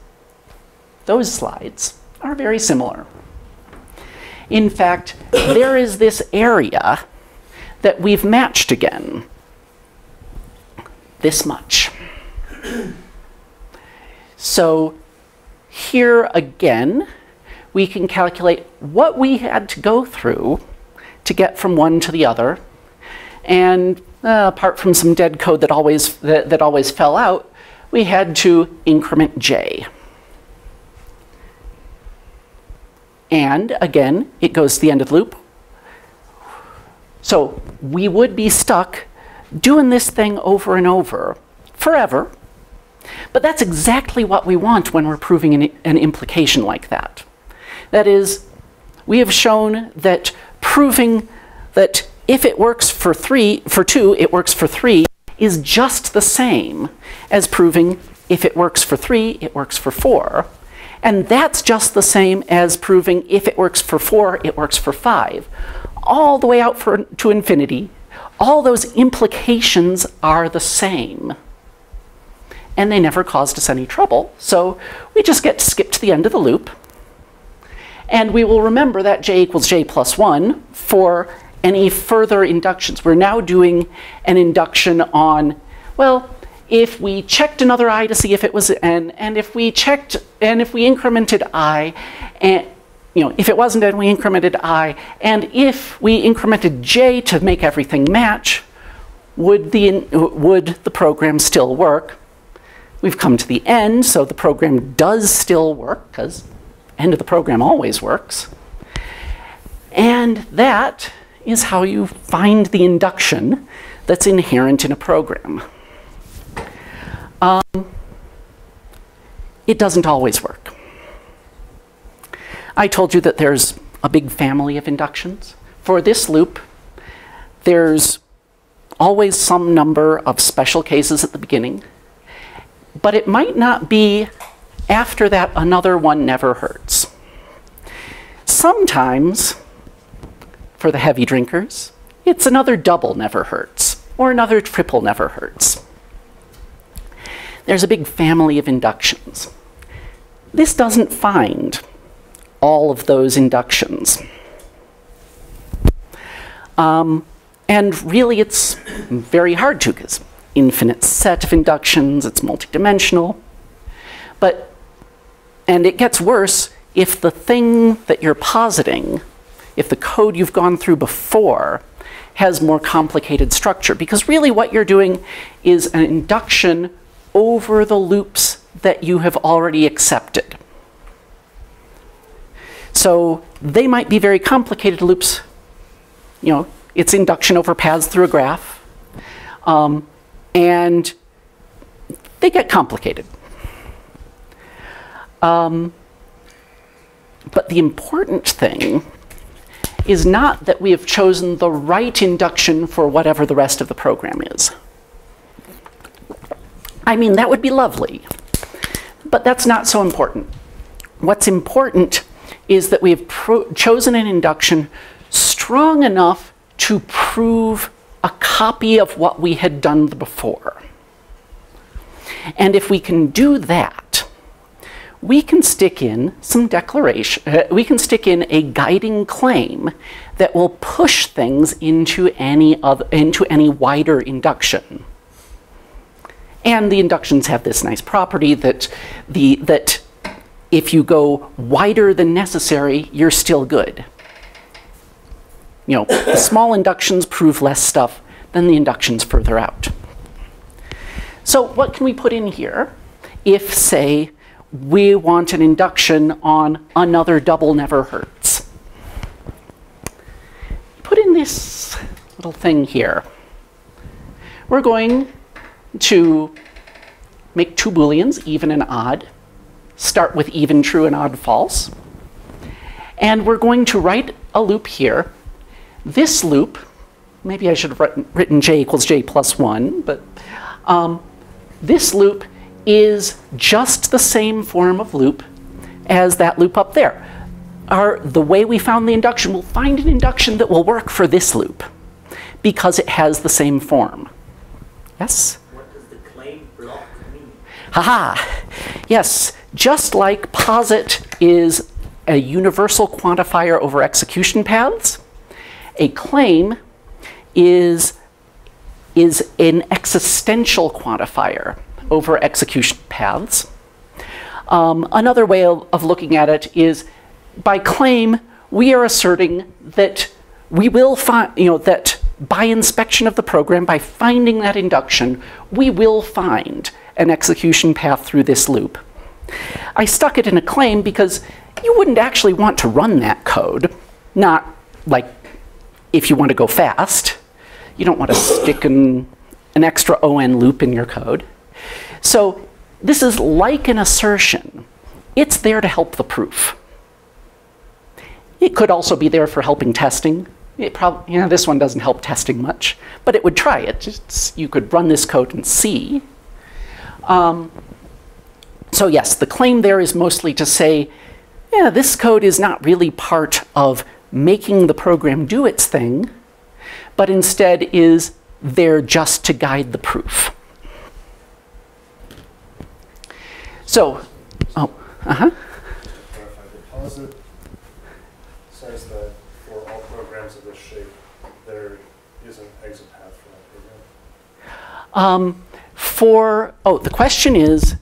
Those slides are very similar. In fact, there is this area that we've matched again. This much. So here again, we can calculate what we had to go through to get from one to the other. And uh, apart from some dead code that always, that, that always fell out, we had to increment j. And again, it goes to the end of the loop. So we would be stuck doing this thing over and over forever. But that's exactly what we want when we're proving an, an implication like that. That is, we have shown that proving that if it works for three, for two, it works for three, is just the same as proving if it works for three, it works for four. And that's just the same as proving if it works for four, it works for five. All the way out for, to infinity, all those implications are the same. And they never caused us any trouble, so we just get to skip to the end of the loop. And we will remember that j equals j plus 1 for any further inductions. We're now doing an induction on, well, if we checked another i to see if it was n, and if we checked, and if we incremented i, and you know, if it wasn't n, we incremented i, and if we incremented j to make everything match, would the, would the program still work? We've come to the end, so the program does still work, because end of the program always works. And that is how you find the induction that's inherent in a program. Um, it doesn't always work. I told you that there's a big family of inductions. For this loop, there's always some number of special cases at the beginning, but it might not be after that another one never hurts. Sometimes, for the heavy drinkers, it's another double never hurts, or another triple never hurts. there's a big family of inductions. This doesn't find all of those inductions. Um, and really, it's very hard to because infinite set of inductions, it's multidimensional. But, and it gets worse if the thing that you're positing, if the code you've gone through before has more complicated structure, because really what you're doing is an induction over the loops that you have already accepted. So they might be very complicated loops. You know, it's induction over paths through a graph. Um, and they get complicated. Um, but the important thing is not that we have chosen the right induction for whatever the rest of the program is. I mean, that would be lovely, but that's not so important. What's important is that we have chosen an induction strong enough to prove a copy of what we had done before. And if we can do that, we can stick in some declaration, uh, we can stick in a guiding claim that will push things into any, other, into any wider induction. And the inductions have this nice property that, the, that if you go wider than necessary, you're still good. You know, the small inductions prove less stuff than the inductions further out. So what can we put in here if, say, we want an induction on another double never hurts? Put in this little thing here. We're going to make two booleans, even and odd, start with even true and odd false. And we're going to write a loop here this loop, maybe I should have written, written j equals j plus 1, but um, this loop is just the same form of loop as that loop up there. Our, the way we found the induction, we'll find an induction that will work for this loop because it has the same form. Yes? What does the claim block mean? Haha. Yes, just like posit is a universal quantifier over execution paths, a claim is, is an existential quantifier over execution paths. Um, another way of, of looking at it is by claim, we are asserting that we will find, you know, that by inspection of the program, by finding that induction, we will find an execution path through this loop. I stuck it in a claim because you wouldn't actually want to run that code, not like if you want to go fast. You don't want to stick an, an extra ON loop in your code. So this is like an assertion. It's there to help the proof. It could also be there for helping testing. It probably, you know, this one doesn't help testing much, but it would try it. It's, you could run this code and see. Um, so yes, the claim there is mostly to say, yeah, this code is not really part of making the program do its thing, but instead is there just to guide the proof. So, oh, uh-huh. Clarify, the says that for all programs of this shape, there is an exit path for that program. Um, for, oh, the question is,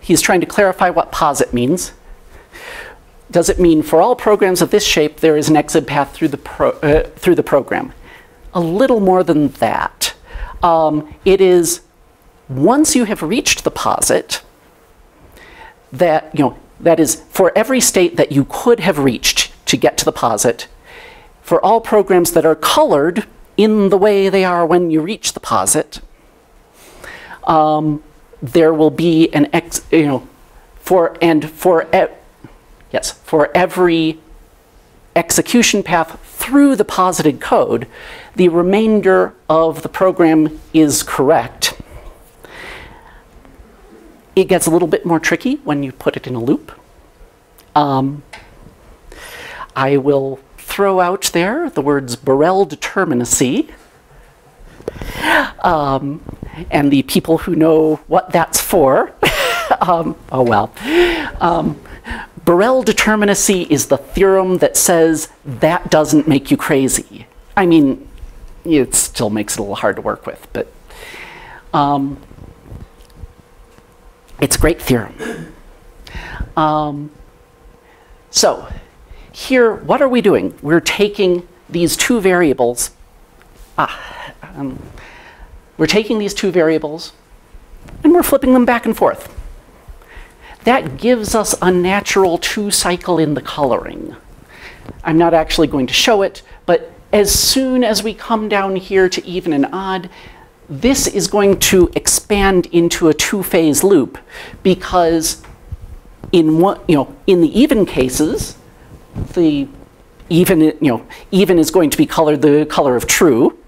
he's trying to clarify what posit means does it mean for all programs of this shape there is an exit path through the, pro, uh, through the program? A little more than that. Um, it is once you have reached the posit, that, you know, that is for every state that you could have reached to get to the posit, for all programs that are colored in the way they are when you reach the posit, um, there will be an ex, you know, for, and for, Yes, for every execution path through the posited code, the remainder of the program is correct. It gets a little bit more tricky when you put it in a loop. Um, I will throw out there the words Borel determinacy. Um, and the people who know what that's for, um, oh well. Um, Borel determinacy is the theorem that says that doesn't make you crazy. I mean, it still makes it a little hard to work with, but um, it's a great theorem. Um, so here, what are we doing? We're taking these two variables. Ah, um, we're taking these two variables and we're flipping them back and forth. That gives us a natural two cycle in the coloring. I'm not actually going to show it, but as soon as we come down here to even and odd, this is going to expand into a two-phase loop because in you know, in the even cases, the even, you know, even is going to be colored the color of true,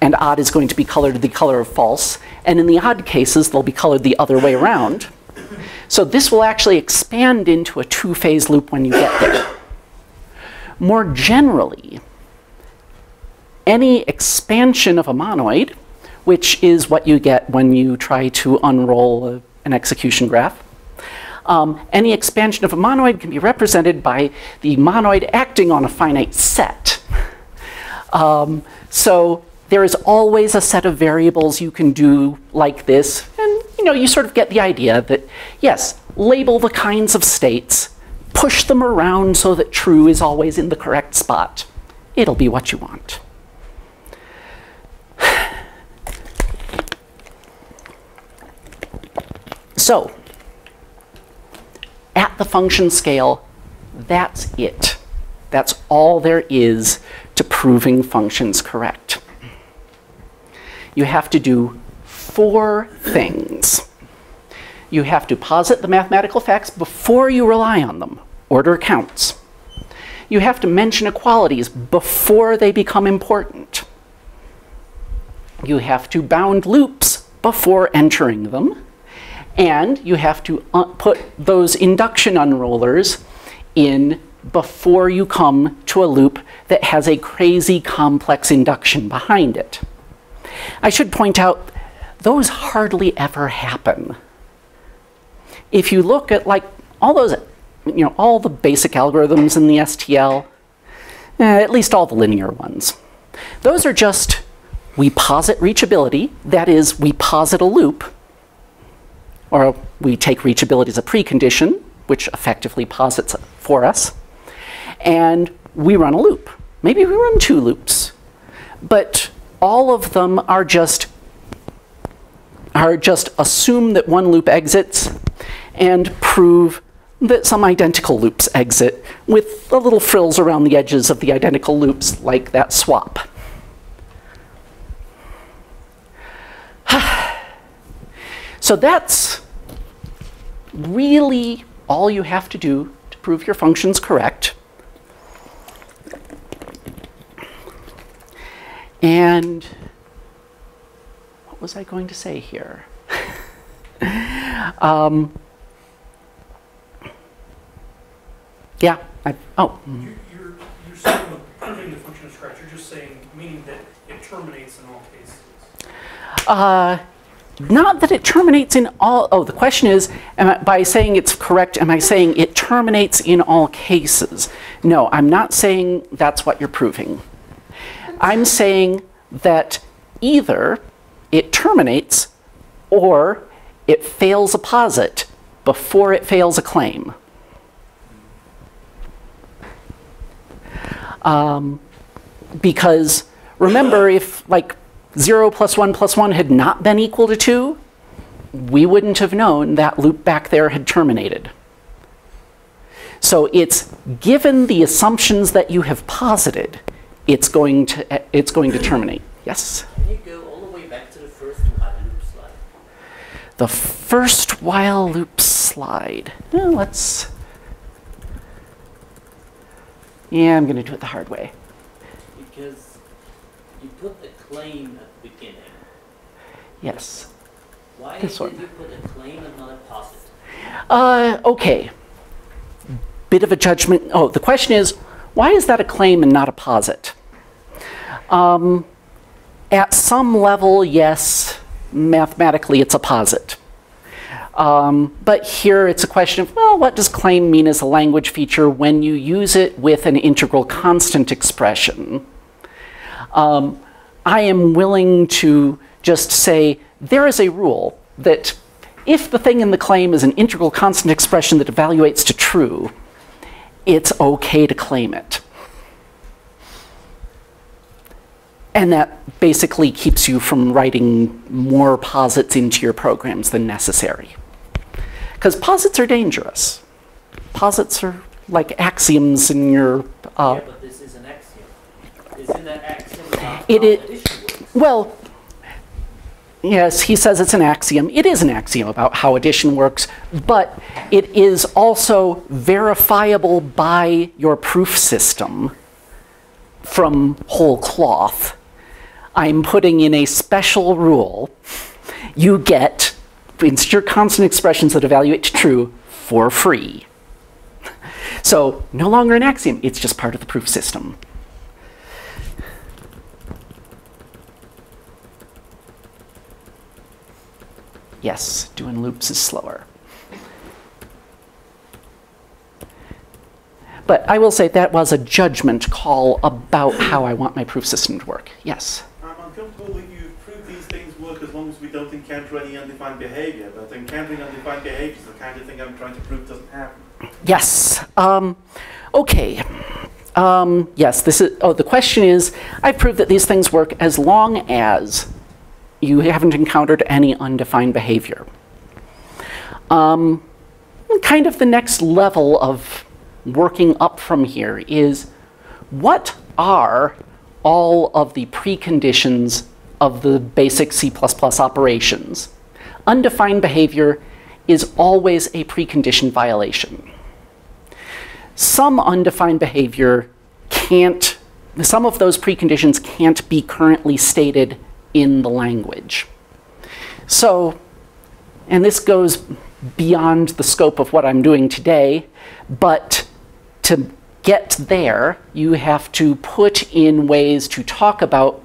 and odd is going to be colored the color of false, and in the odd cases, they'll be colored the other way around. So this will actually expand into a two-phase loop when you get there. More generally, any expansion of a monoid, which is what you get when you try to unroll a, an execution graph, um, any expansion of a monoid can be represented by the monoid acting on a finite set. Um, so there is always a set of variables you can do like this, and you know, you sort of get the idea that, yes, label the kinds of states, push them around so that true is always in the correct spot. It'll be what you want. So, at the function scale, that's it. That's all there is to proving functions correct. You have to do four things. You have to posit the mathematical facts before you rely on them. Order counts. You have to mention equalities before they become important. You have to bound loops before entering them. And you have to uh, put those induction unrollers in before you come to a loop that has a crazy complex induction behind it. I should point out, those hardly ever happen. If you look at like all those, you know, all the basic algorithms in the STL, eh, at least all the linear ones, those are just, we posit reachability, that is, we posit a loop, or we take reachability as a precondition, which effectively posits it for us, and we run a loop. Maybe we run two loops, but all of them are just are just assume that one loop exits and prove that some identical loops exit with the little frills around the edges of the identical loops like that swap. so that's really all you have to do to prove your function's correct. And what was I going to say here? um, yeah, I, oh. You're, you're, you're saying proving the function of scratch, you're just saying, meaning that it terminates in all cases. Uh, not that it terminates in all, oh, the question is, I, by saying it's correct, am I saying it terminates in all cases? No, I'm not saying that's what you're proving. I'm saying that either it terminates or it fails a posit before it fails a claim. Um, because remember, if like 0 plus 1 plus 1 had not been equal to 2, we wouldn't have known that loop back there had terminated. So it's given the assumptions that you have posited, it's going to, it's going to terminate. Yes? Can you go all the way back to the first while loop slide? The first while loop slide. Well, let's. Yeah, I'm going to do it the hard way. Because you put claim the beginning. Yes. Why This one. you put a claim and not a posit? Uh, okay. Bit of a judgment. Oh, the question is, why is that a claim and not a posit? Um, at some level, yes, mathematically it's a posit. Um, but here it's a question of, well, what does claim mean as a language feature when you use it with an integral constant expression? Um, I am willing to just say there is a rule that if the thing in the claim is an integral constant expression that evaluates to true, it's okay to claim it. And that basically keeps you from writing more posits into your programs than necessary. Because posits are dangerous. Posits are like axioms in your. Uh, Yeah, but this is an axiom. Isn't that axiom It how i- addition works? well, yes, he says it's an axiom. It is an axiom about how addition works, but it is also verifiable by your proof system from whole cloth. I'm putting in a special rule. You get integer constant expressions that evaluate to true for free. So no longer an axiom, it's just part of the proof system. Yes, doing loops is slower. But I will say that was a judgment call about how I want my proof system to work. Yes. I'm uncomfortable that you prove these things work as long as we don't encounter any undefined behavior, but encountering undefined behavior is the kind of thing I'm trying to prove doesn't happen. Yes. Um, okay. Um, yes, this is, oh, the question is, I've proved that these things work as long as you haven't encountered any undefined behavior. Um, kind of the next level of working up from here is what are all of the preconditions of the basic C++ operations? Undefined behavior is always a precondition violation. Some undefined behavior can't, some of those preconditions can't be currently stated in the language. So, and this goes beyond the scope of what I'm doing today, but to get there, you have to put in ways to talk about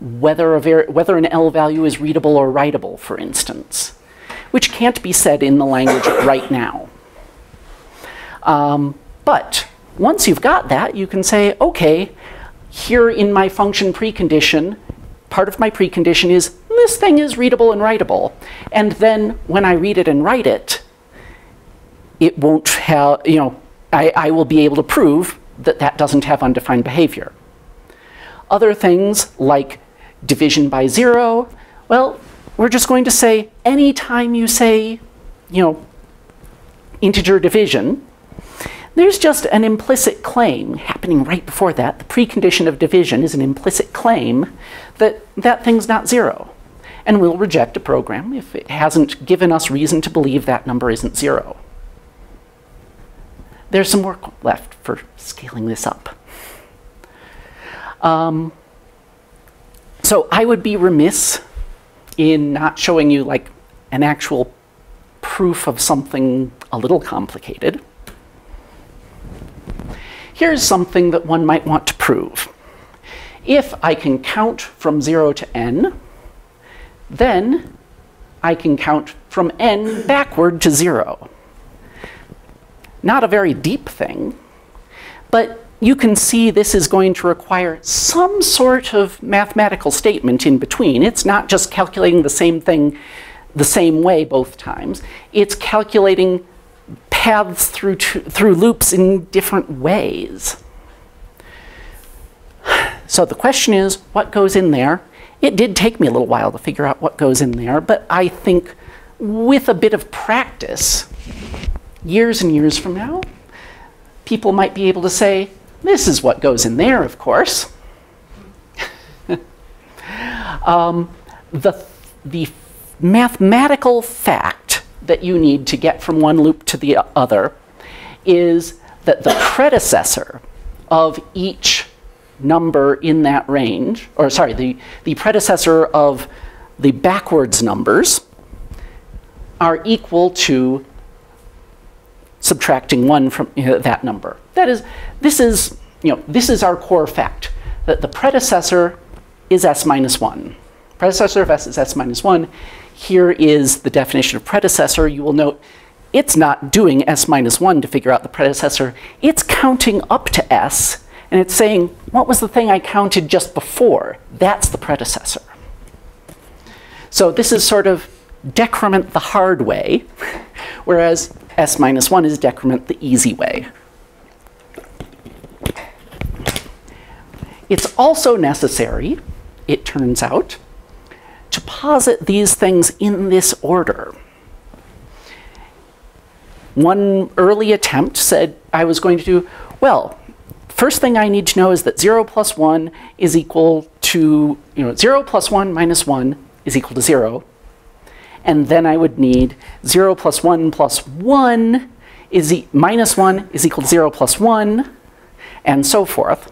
whether, whether an L value is readable or writable, for instance, which can't be said in the language right now. Um, but once you've got that, you can say, okay, here in my function precondition, part of my precondition is this thing is readable and writable. And then when I read it and write it, it won't have, you know, I, I will be able to prove that that doesn't have undefined behavior. Other things like division by zero, well, we're just going to say anytime you say, you know, integer division, there's just an implicit claim happening right before that. The precondition of division is an implicit claim that that thing's not zero. And we'll reject a program if it hasn't given us reason to believe that number isn't zero. There's some work left for scaling this up. Um, so I would be remiss in not showing you like an actual proof of something a little complicated. Here's something that one might want to prove. If I can count from 0 to n, then I can count from n backward to 0. Not a very deep thing, but you can see this is going to require some sort of mathematical statement in between. It's not just calculating the same thing the same way both times. It's calculating paths through, through loops in different ways. So the question is, what goes in there? It did take me a little while to figure out what goes in there, but I think with a bit of practice, years and years from now, people might be able to say, this is what goes in there, of course. um, the, the mathematical fact that you need to get from one loop to the other is that the predecessor of each number in that range, or sorry, the, the predecessor of the backwards numbers are equal to subtracting one from you know, that number. That is, this is, you know, this is our core fact, that the predecessor is s minus one. predecessor of s is s minus 1. Here is the definition of predecessor. You will note it's not doing s minus 1 to figure out the predecessor. It's counting up to s, and it's saying, what was the thing I counted just before? That's the predecessor. So this is sort of decrement the hard way, whereas s minus 1 is decrement the easy way. It's also necessary, it turns out, to posit these things in this order. One early attempt said I was going to do, well, first thing I need to know is that 0 plus 1 is equal to, you know, 0 plus 1 minus 1 is equal to 0. And then I would need 0 plus 1 plus 1 is e minus 1 is equal to 0 plus 1, and so forth.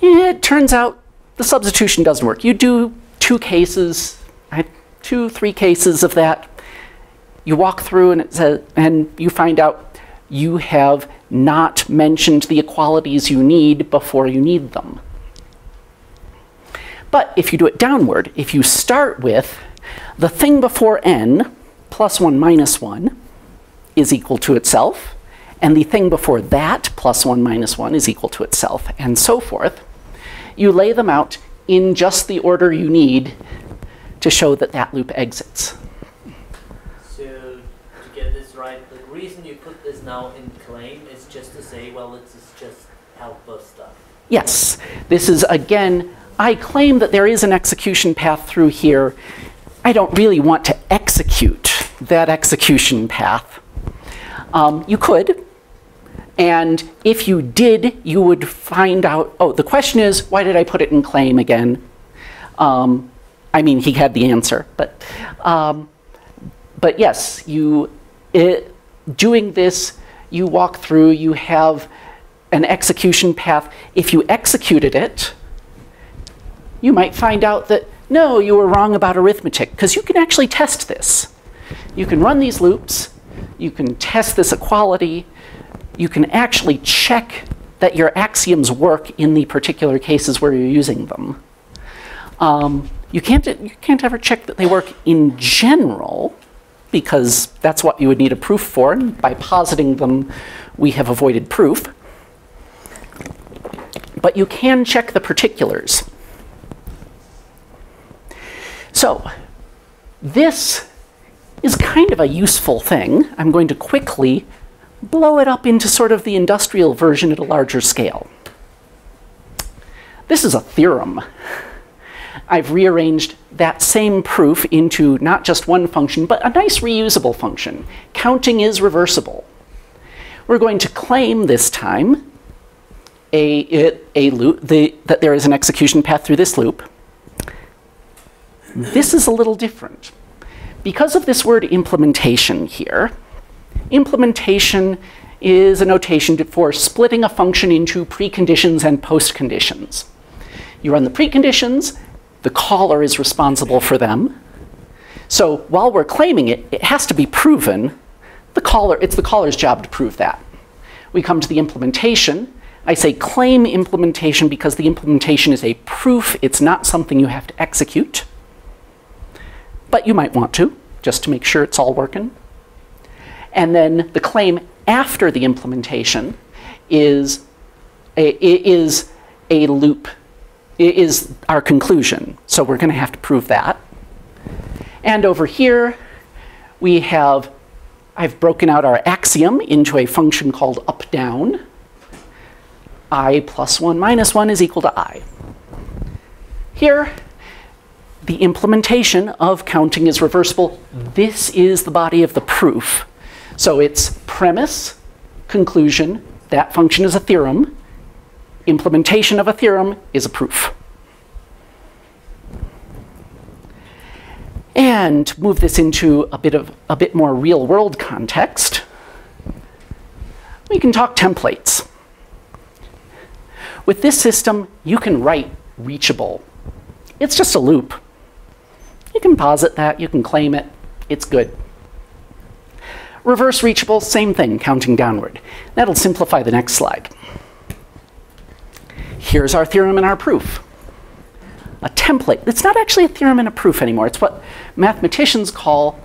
It turns out the substitution doesn't work. You do two cases, two, three cases of that. You walk through and, it says, and you find out you have not mentioned the equalities you need before you need them. But if you do it downward, if you start with the thing before n plus 1 minus 1 is equal to itself, and the thing before that plus 1 minus 1 is equal to itself, and so forth, you lay them out in just the order you need to show that that loop exits. So, to get this right, the reason you put this now in claim is just to say, well, this is just helper stuff. Yes, this is again, I claim that there is an execution path through here. I don't really want to execute that execution path. Um, you could, and if you did, you would find out, oh, the question is, why did I put it in claim again? Um, I mean, he had the answer, but, um, but yes, you, it, doing this, you walk through, you have an execution path. If you executed it, you might find out that, no, you were wrong about arithmetic, because you can actually test this. You can run these loops, you can test this equality, you can actually check that your axioms work in the particular cases where you're using them. Um, you, can't, you can't ever check that they work in general, because that's what you would need a proof for, and by positing them, we have avoided proof. But you can check the particulars. So, this is kind of a useful thing. I'm going to quickly blow it up into sort of the industrial version at a larger scale. This is a theorem. I've rearranged that same proof into not just one function, but a nice reusable function. Counting is reversible. We're going to claim this time a, a loop, the, that there is an execution path through this loop. This is a little different. Because of this word implementation here, implementation is a notation for splitting a function into preconditions and postconditions. You run the preconditions, the caller is responsible for them. So while we're claiming it, it has to be proven. The caller, it's the caller's job to prove that. We come to the implementation. I say claim implementation because the implementation is a proof. It's not something you have to execute. But you might want to, just to make sure it's all working. And then the claim after the implementation is a, is a loop, is our conclusion. So we're going to have to prove that. And over here, we have, I've broken out our axiom into a function called up-down. i plus 1 minus 1 is equal to i. Here, the implementation of counting is reversible. This is the body of the proof. So it's premise, conclusion, that function is a theorem. Implementation of a theorem is a proof. And move this into a bit of a bit more real world context. We can talk templates. With this system, you can write reachable. It's just a loop. You can posit that, you can claim it, it's good. Reverse reachable, same thing, counting downward. That'll simplify the next slide. Here's our theorem and our proof. a template. It's not actually a theorem and a proof anymore. It's what mathematicians call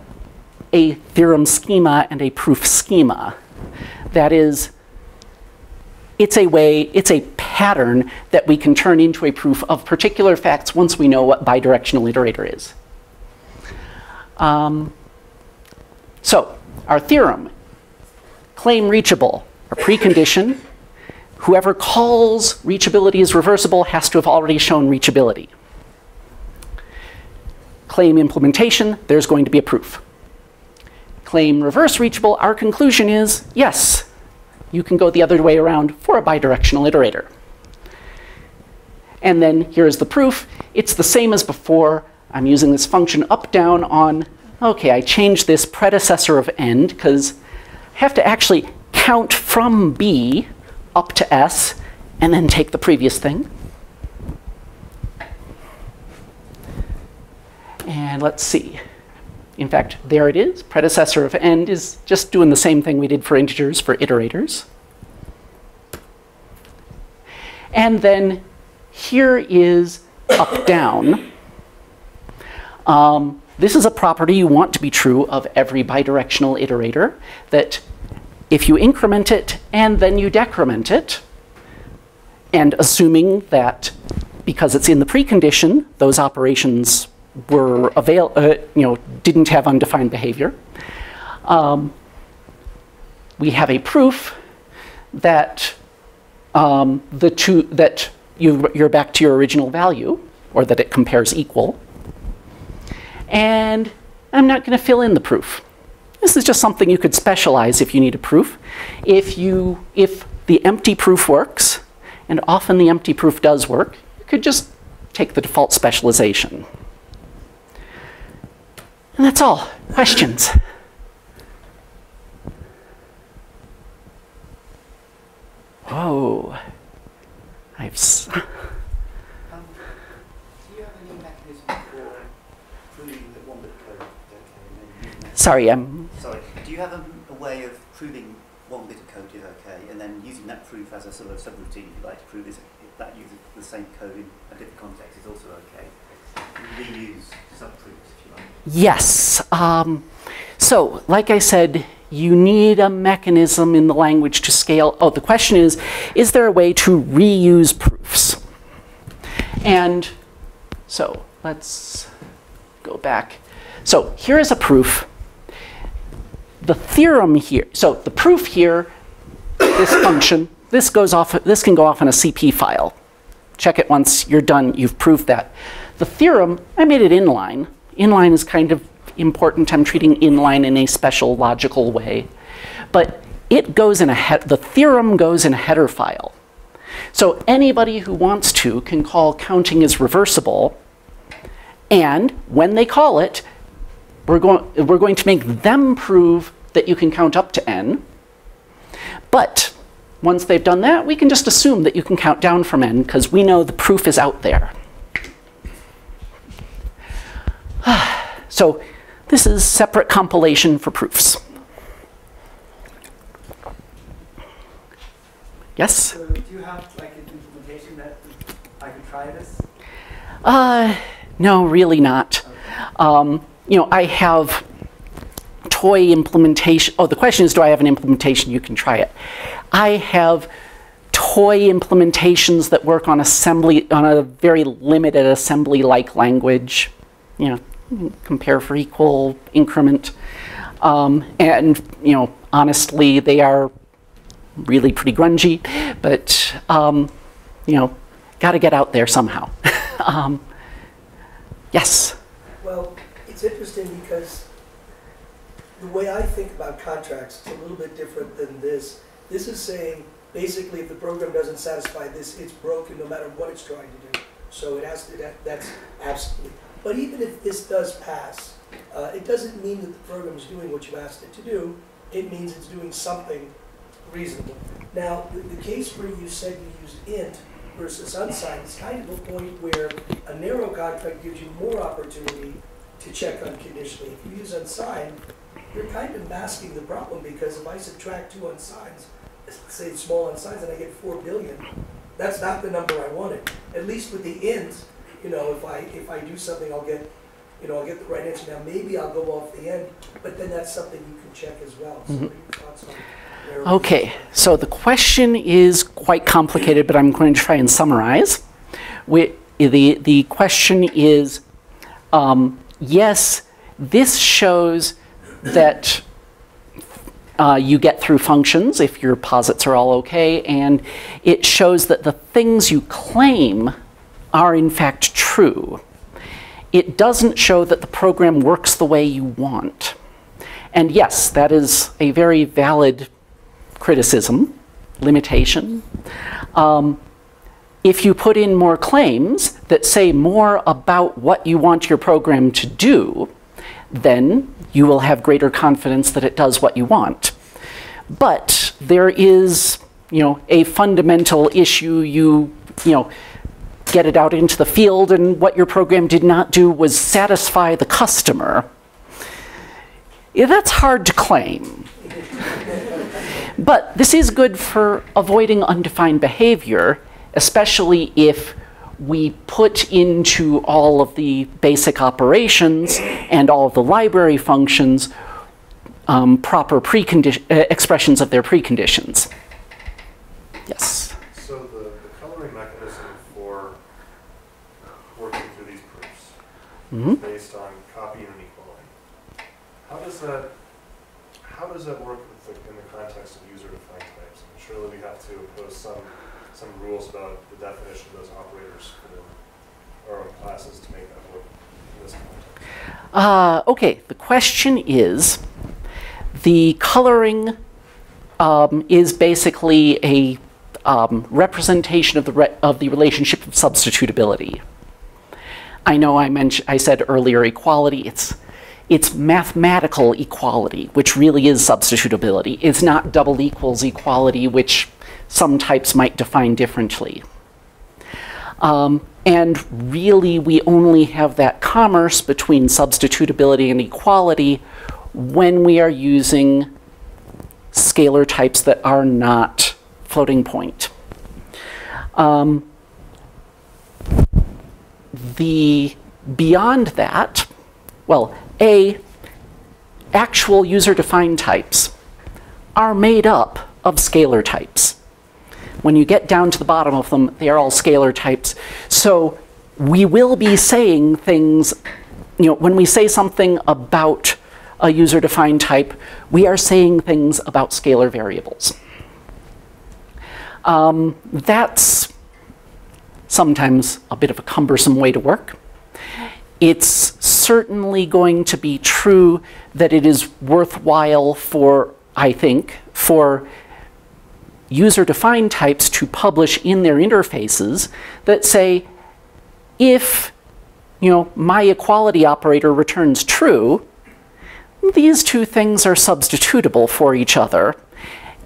a theorem schema and a proof schema. That is, it's a way, it's a pattern that we can turn into a proof of particular facts once we know what bidirectional iterator is. Um, so, our theorem, claim reachable, a precondition. Whoever calls reachability is reversible has to have already shown reachability. Claim implementation, there's going to be a proof. Claim reverse reachable, our conclusion is yes, you can go the other way around for a bidirectional iterator. And then here's the proof. It's the same as before. I'm using this function up down on, okay, I changed this predecessor of end because I have to actually count from B up to S and then take the previous thing. And let's see. In fact, there it is. Predecessor of end is just doing the same thing we did for integers for iterators. And then here is up down. Um, this is a property you want to be true of every bidirectional iterator, that if you increment it and then you decrement it, and assuming that because it's in the precondition, those operations were avail, uh, you know, didn't have undefined behavior, um, we have a proof that um, the two that you, you're back to your original value, or that it compares equal. And I'm not going to fill in the proof. This is just something you could specialize if you need a proof. If, you, if the empty proof works, and often the empty proof does work, you could just take the default specialization. And that's all. Questions? Whoa. I've. Um, do you have any mechanism Sorry, I'm. Sorry, do you have a, a way of proving one bit of code is okay and then using that proof as a sort of subroutine, if you like to prove is if that uses the same code in a different context is also okay? Reuse subproofs if you like. Yes. Um, so, like I said, you need a mechanism in the language to scale. Oh, the question is is there a way to reuse proofs? And so, let's go back. So, here is a proof. The theorem here, so the proof here, this function, this goes off, this can go off in a CP file. Check it once you're done, you've proved that. The theorem, I made it inline. Inline is kind of important. I'm treating inline in a special logical way. But it goes in a he- the theorem goes in a header file. So anybody who wants to can call counting is reversible. And when they call it, we're going, we're going to make them prove that you can count up to n. But once they've done that, we can just assume that you can count down from n because we know the proof is out there. so this is separate compilation for proofs. Yes? So do you have like an implementation that I could try this? Uh, no, really not. Um, you know, I have toy implementation. Oh, the question is, do I have an implementation? You can try it. I have toy implementations that work on assembly, on a very limited assembly-like language. You know, compare for equal, increment. Um, and, you know, honestly, they are really pretty grungy, but, um, you know, got to get out there somehow. um, yes. Well, it's interesting because the way I think about contracts is a little bit different than this. This is saying, basically, if the program doesn't satisfy this, it's broken no matter what it's trying to do. So it has to, that, that's absolutely. But even if this does pass, uh, it doesn't mean that the program is doing what you asked it to do. It means it's doing something reasonable. Now, the, the case where you said you used int versus unsigned is kind of a point where a narrow contract gives you more opportunity to check unconditionally. If you use unsigned, you're kind of masking the problem because if I subtract two unsigns, say small unsigns, and I get four billion, that's not the number I wanted. At least with the int, you know, if I, if I do something, I'll get, you know, I'll get the right answer. Now, maybe I'll go off the end, but then that's something you can check as well. So your thoughts on where- Okay, so the question is quite complicated, but I'm going to try and summarize. We, the, the question is um, yes, this shows that uh, you get through functions if your posits are all okay, and it shows that the things you claim are in fact true. It doesn't show that the program works the way you want. And yes, that is a very valid criticism, limitation. Um, if you put in more claims that say more about what you want your program to do, then you will have greater confidence that it does what you want. But there is, you know, a fundamental issue. You, you know, get it out into the field, and what your program did not do was satisfy the customer. Yeah, that's hard to claim. But this is good for avoiding undefined behavior, especially if we put into all of the basic operations and all of the library functions um, proper uh, expressions of their preconditions. Yes. So the, the coloring mechanism for working through these proofs hmm based on copy and equality. How does that, how does that work with the, in the context of user-defined types? And surely we have to impose some, some rules about the definition of those operators for our own classes to make that work in this context. Uh, okay, the question is the coloring um, is basically a um, representation of the, re- of the relationship of substitutability. I know I, mentioned, I said earlier equality, it's, it's mathematical equality, which really is substitutability. It's not double equals equality, which some types might define differently. Um, and really, we only have that commerce between substitutability and equality when we are using scalar types that are not floating point. Um, the beyond that, well, A, actual user-defined types are made up of scalar types. When you get down to the bottom of them, they are all scalar types. So we will be saying things, you know, when we say something about a user-defined type, we are saying things about scalar variables. Um, that's sometimes a bit of a cumbersome way to work. It's certainly going to be true that it is worthwhile for, I think, for user-defined types to publish in their interfaces that say, if you know, my equality operator returns true, these two things are substitutable for each other.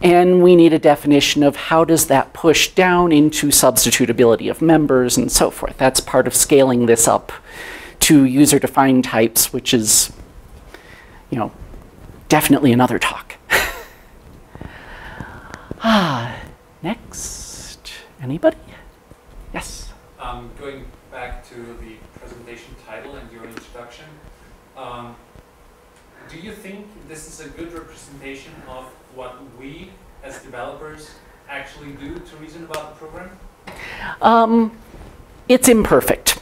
And we need a definition of how does that push down into substitutability of members and so forth. That's part of scaling this up to user-defined types, which is, you know, definitely another talk. ah, next. Anybody? Yes. Um, going back to the presentation title and your introduction, um, do you think this is a good representation of what we as developers actually do to reason about the program? Um, it's imperfect.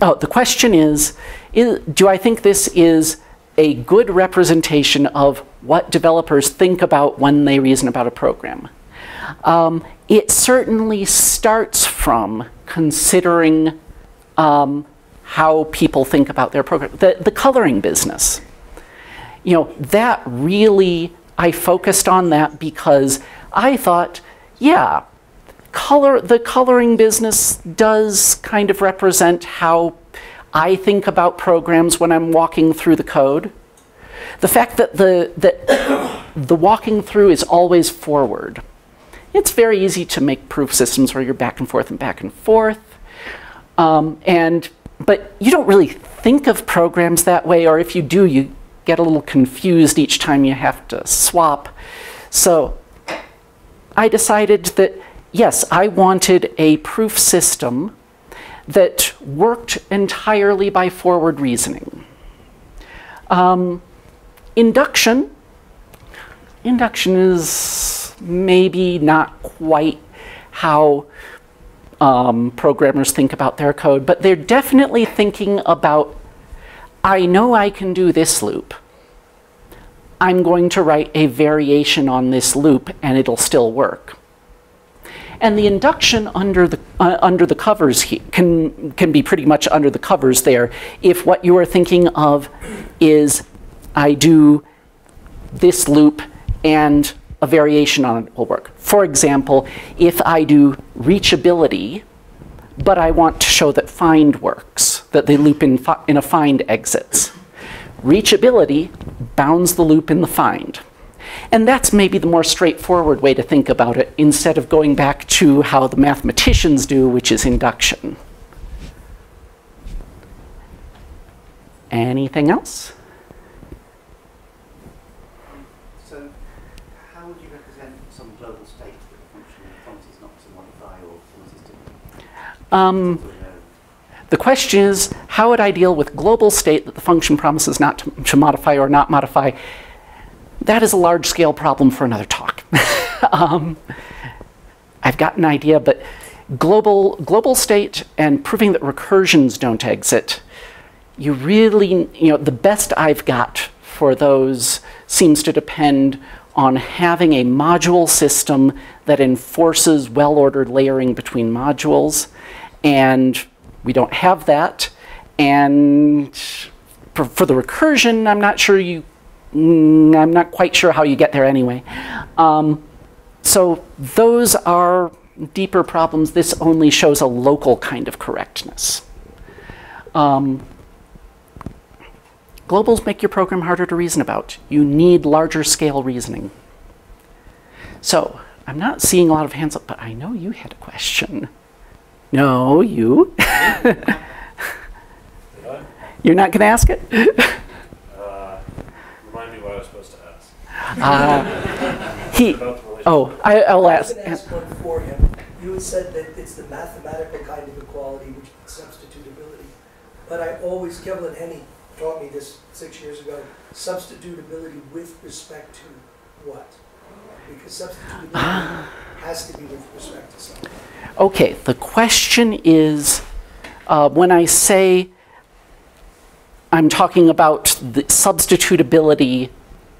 Oh, the question is, is, do I think this is a good representation of what developers think about when they reason about a program? Um, it certainly starts from considering um, how people think about their program. The, the coloring business. You know, that really, I focused on that because I thought, yeah, color, the coloring business does kind of represent how I think about programs when I'm walking through the code. The fact that the, that the walking through is always forward. It's very easy to make proof systems where you're back and forth and back and forth. Um, and, but you don't really think of programs that way, or if you do, you get a little confused each time you have to swap. So I decided that, yes, I wanted a proof system that worked entirely by forward reasoning. Um, induction. Induction is maybe not quite how um, programmers think about their code, but they're definitely thinking about I know I can do this loop. I'm going to write a variation on this loop and it'll still work. And the induction under the, uh, under the covers can, can be pretty much under the covers there if what you are thinking of is I do this loop and a variation on it will work. For example, if I do reachability, but I want to show that find works, that the loop in, in a find exits. Reachability bounds the loop in the find. And that's maybe the more straightforward way to think about it instead of going back to how the mathematicians do, which is induction. Anything else? So, how would you represent some global state that the function promises not to modify or promises to? Um, the question is, how would I deal with global state that the function promises not to, to modify or not modify? That is a large-scale problem for another talk. um, I've got an idea, but global, global state and proving that recursions don't exit, you really, you know, the best I've got for those seems to depend on having a module system that enforces well-ordered layering between modules. And we don't have that. And for, for the recursion, I'm not sure you Mm, I'm not quite sure how you get there anyway. Um, so those are deeper problems. This only shows a local kind of correctness. Um, globals make your program harder to reason about. You need larger scale reasoning. So I'm not seeing a lot of hands up, but I know you had a question. No, you. You're not going to ask it? Uh, he, oh, I, I'll I ask. was going to ask one for him. You had said that it's the mathematical kind of equality, which is substitutability. But I always, Kevlin Henney taught me this six years ago, substitutability with respect to what? Because substitutability has to be with respect to something. Okay, the question is uh, when I say I'm talking about the substitutability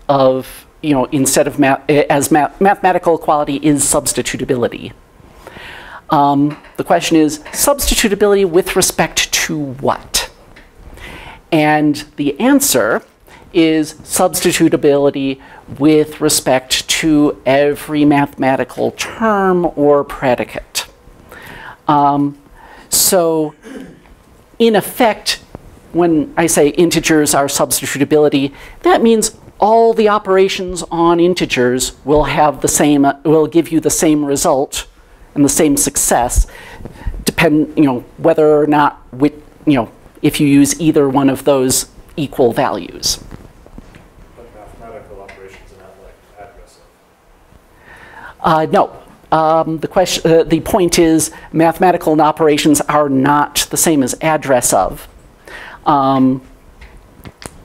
of, you know, instead of math, as math, mathematical equality is substitutability. Um, the question is substitutability with respect to what? And the answer is substitutability with respect to every mathematical term or predicate. Um, so, in effect, when I say integers are substitutability, that means all the operations on integers will have the same, will give you the same result and the same success, depend, you know, whether or not, with, you know, if you use either one of those equal values. But mathematical operations are not like address of. Uh, no. Um, the, question, uh, the point is mathematical operations are not the same as address of. Um,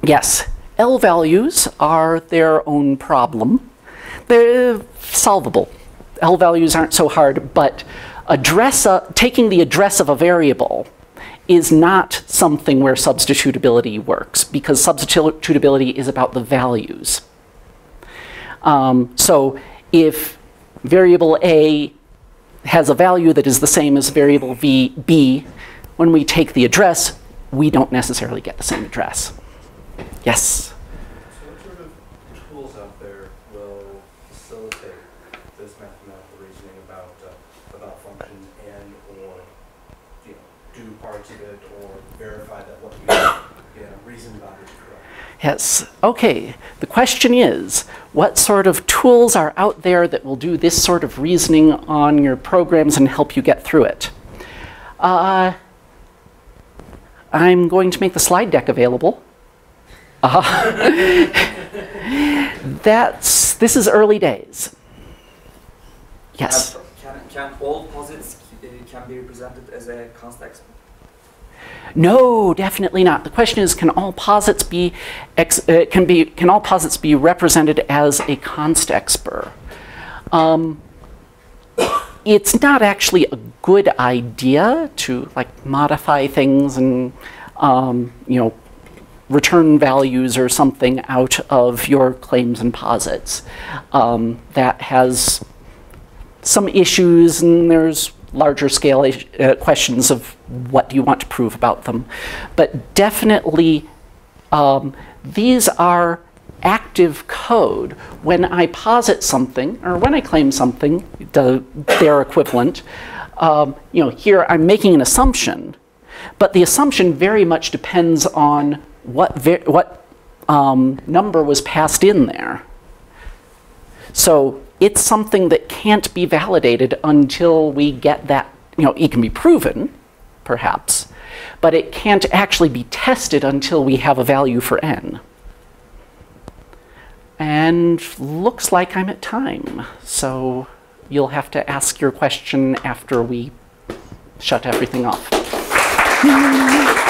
yes, L values are their own problem. They're solvable. L values aren't so hard, but address, uh, taking the address of a variable is not something where substitutability works because substitutability is about the values. Um, so if variable A has a value that is the same as variable v, B, when we take the address, we don't necessarily get the same address. Yes? So what sort of tools out there will facilitate this mathematical reasoning about, uh, about functions and or, you know, do parts of it or verify that what you, you know, reason about is correct? Yes. Okay. The question is, what sort of tools are out there that will do this sort of reasoning on your programs and help you get through it? Uh, I'm going to make the slide deck available. Uh, that's, this is early days. Yes. Can, can all posits uh, can be represented as a context No, definitely not. The question is, can all posits be, uh, can be, can all posits be represented as a constexpr? Um, it's not actually a good idea to like modify things and um, you know return values or something out of your claims and posits. Um, that has some issues and there's larger scale uh, questions of what do you want to prove about them. But definitely um, these are active code. When I posit something or when I claim something, the, their equivalent, um, you know, here I'm making an assumption, but the assumption very much depends on what, what um, number was passed in there. So it's something that can't be validated until we get that, you know, it can be proven, perhaps, but it can't actually be tested until we have a value for n. And looks like I'm at time, so you'll have to ask your question after we shut everything off.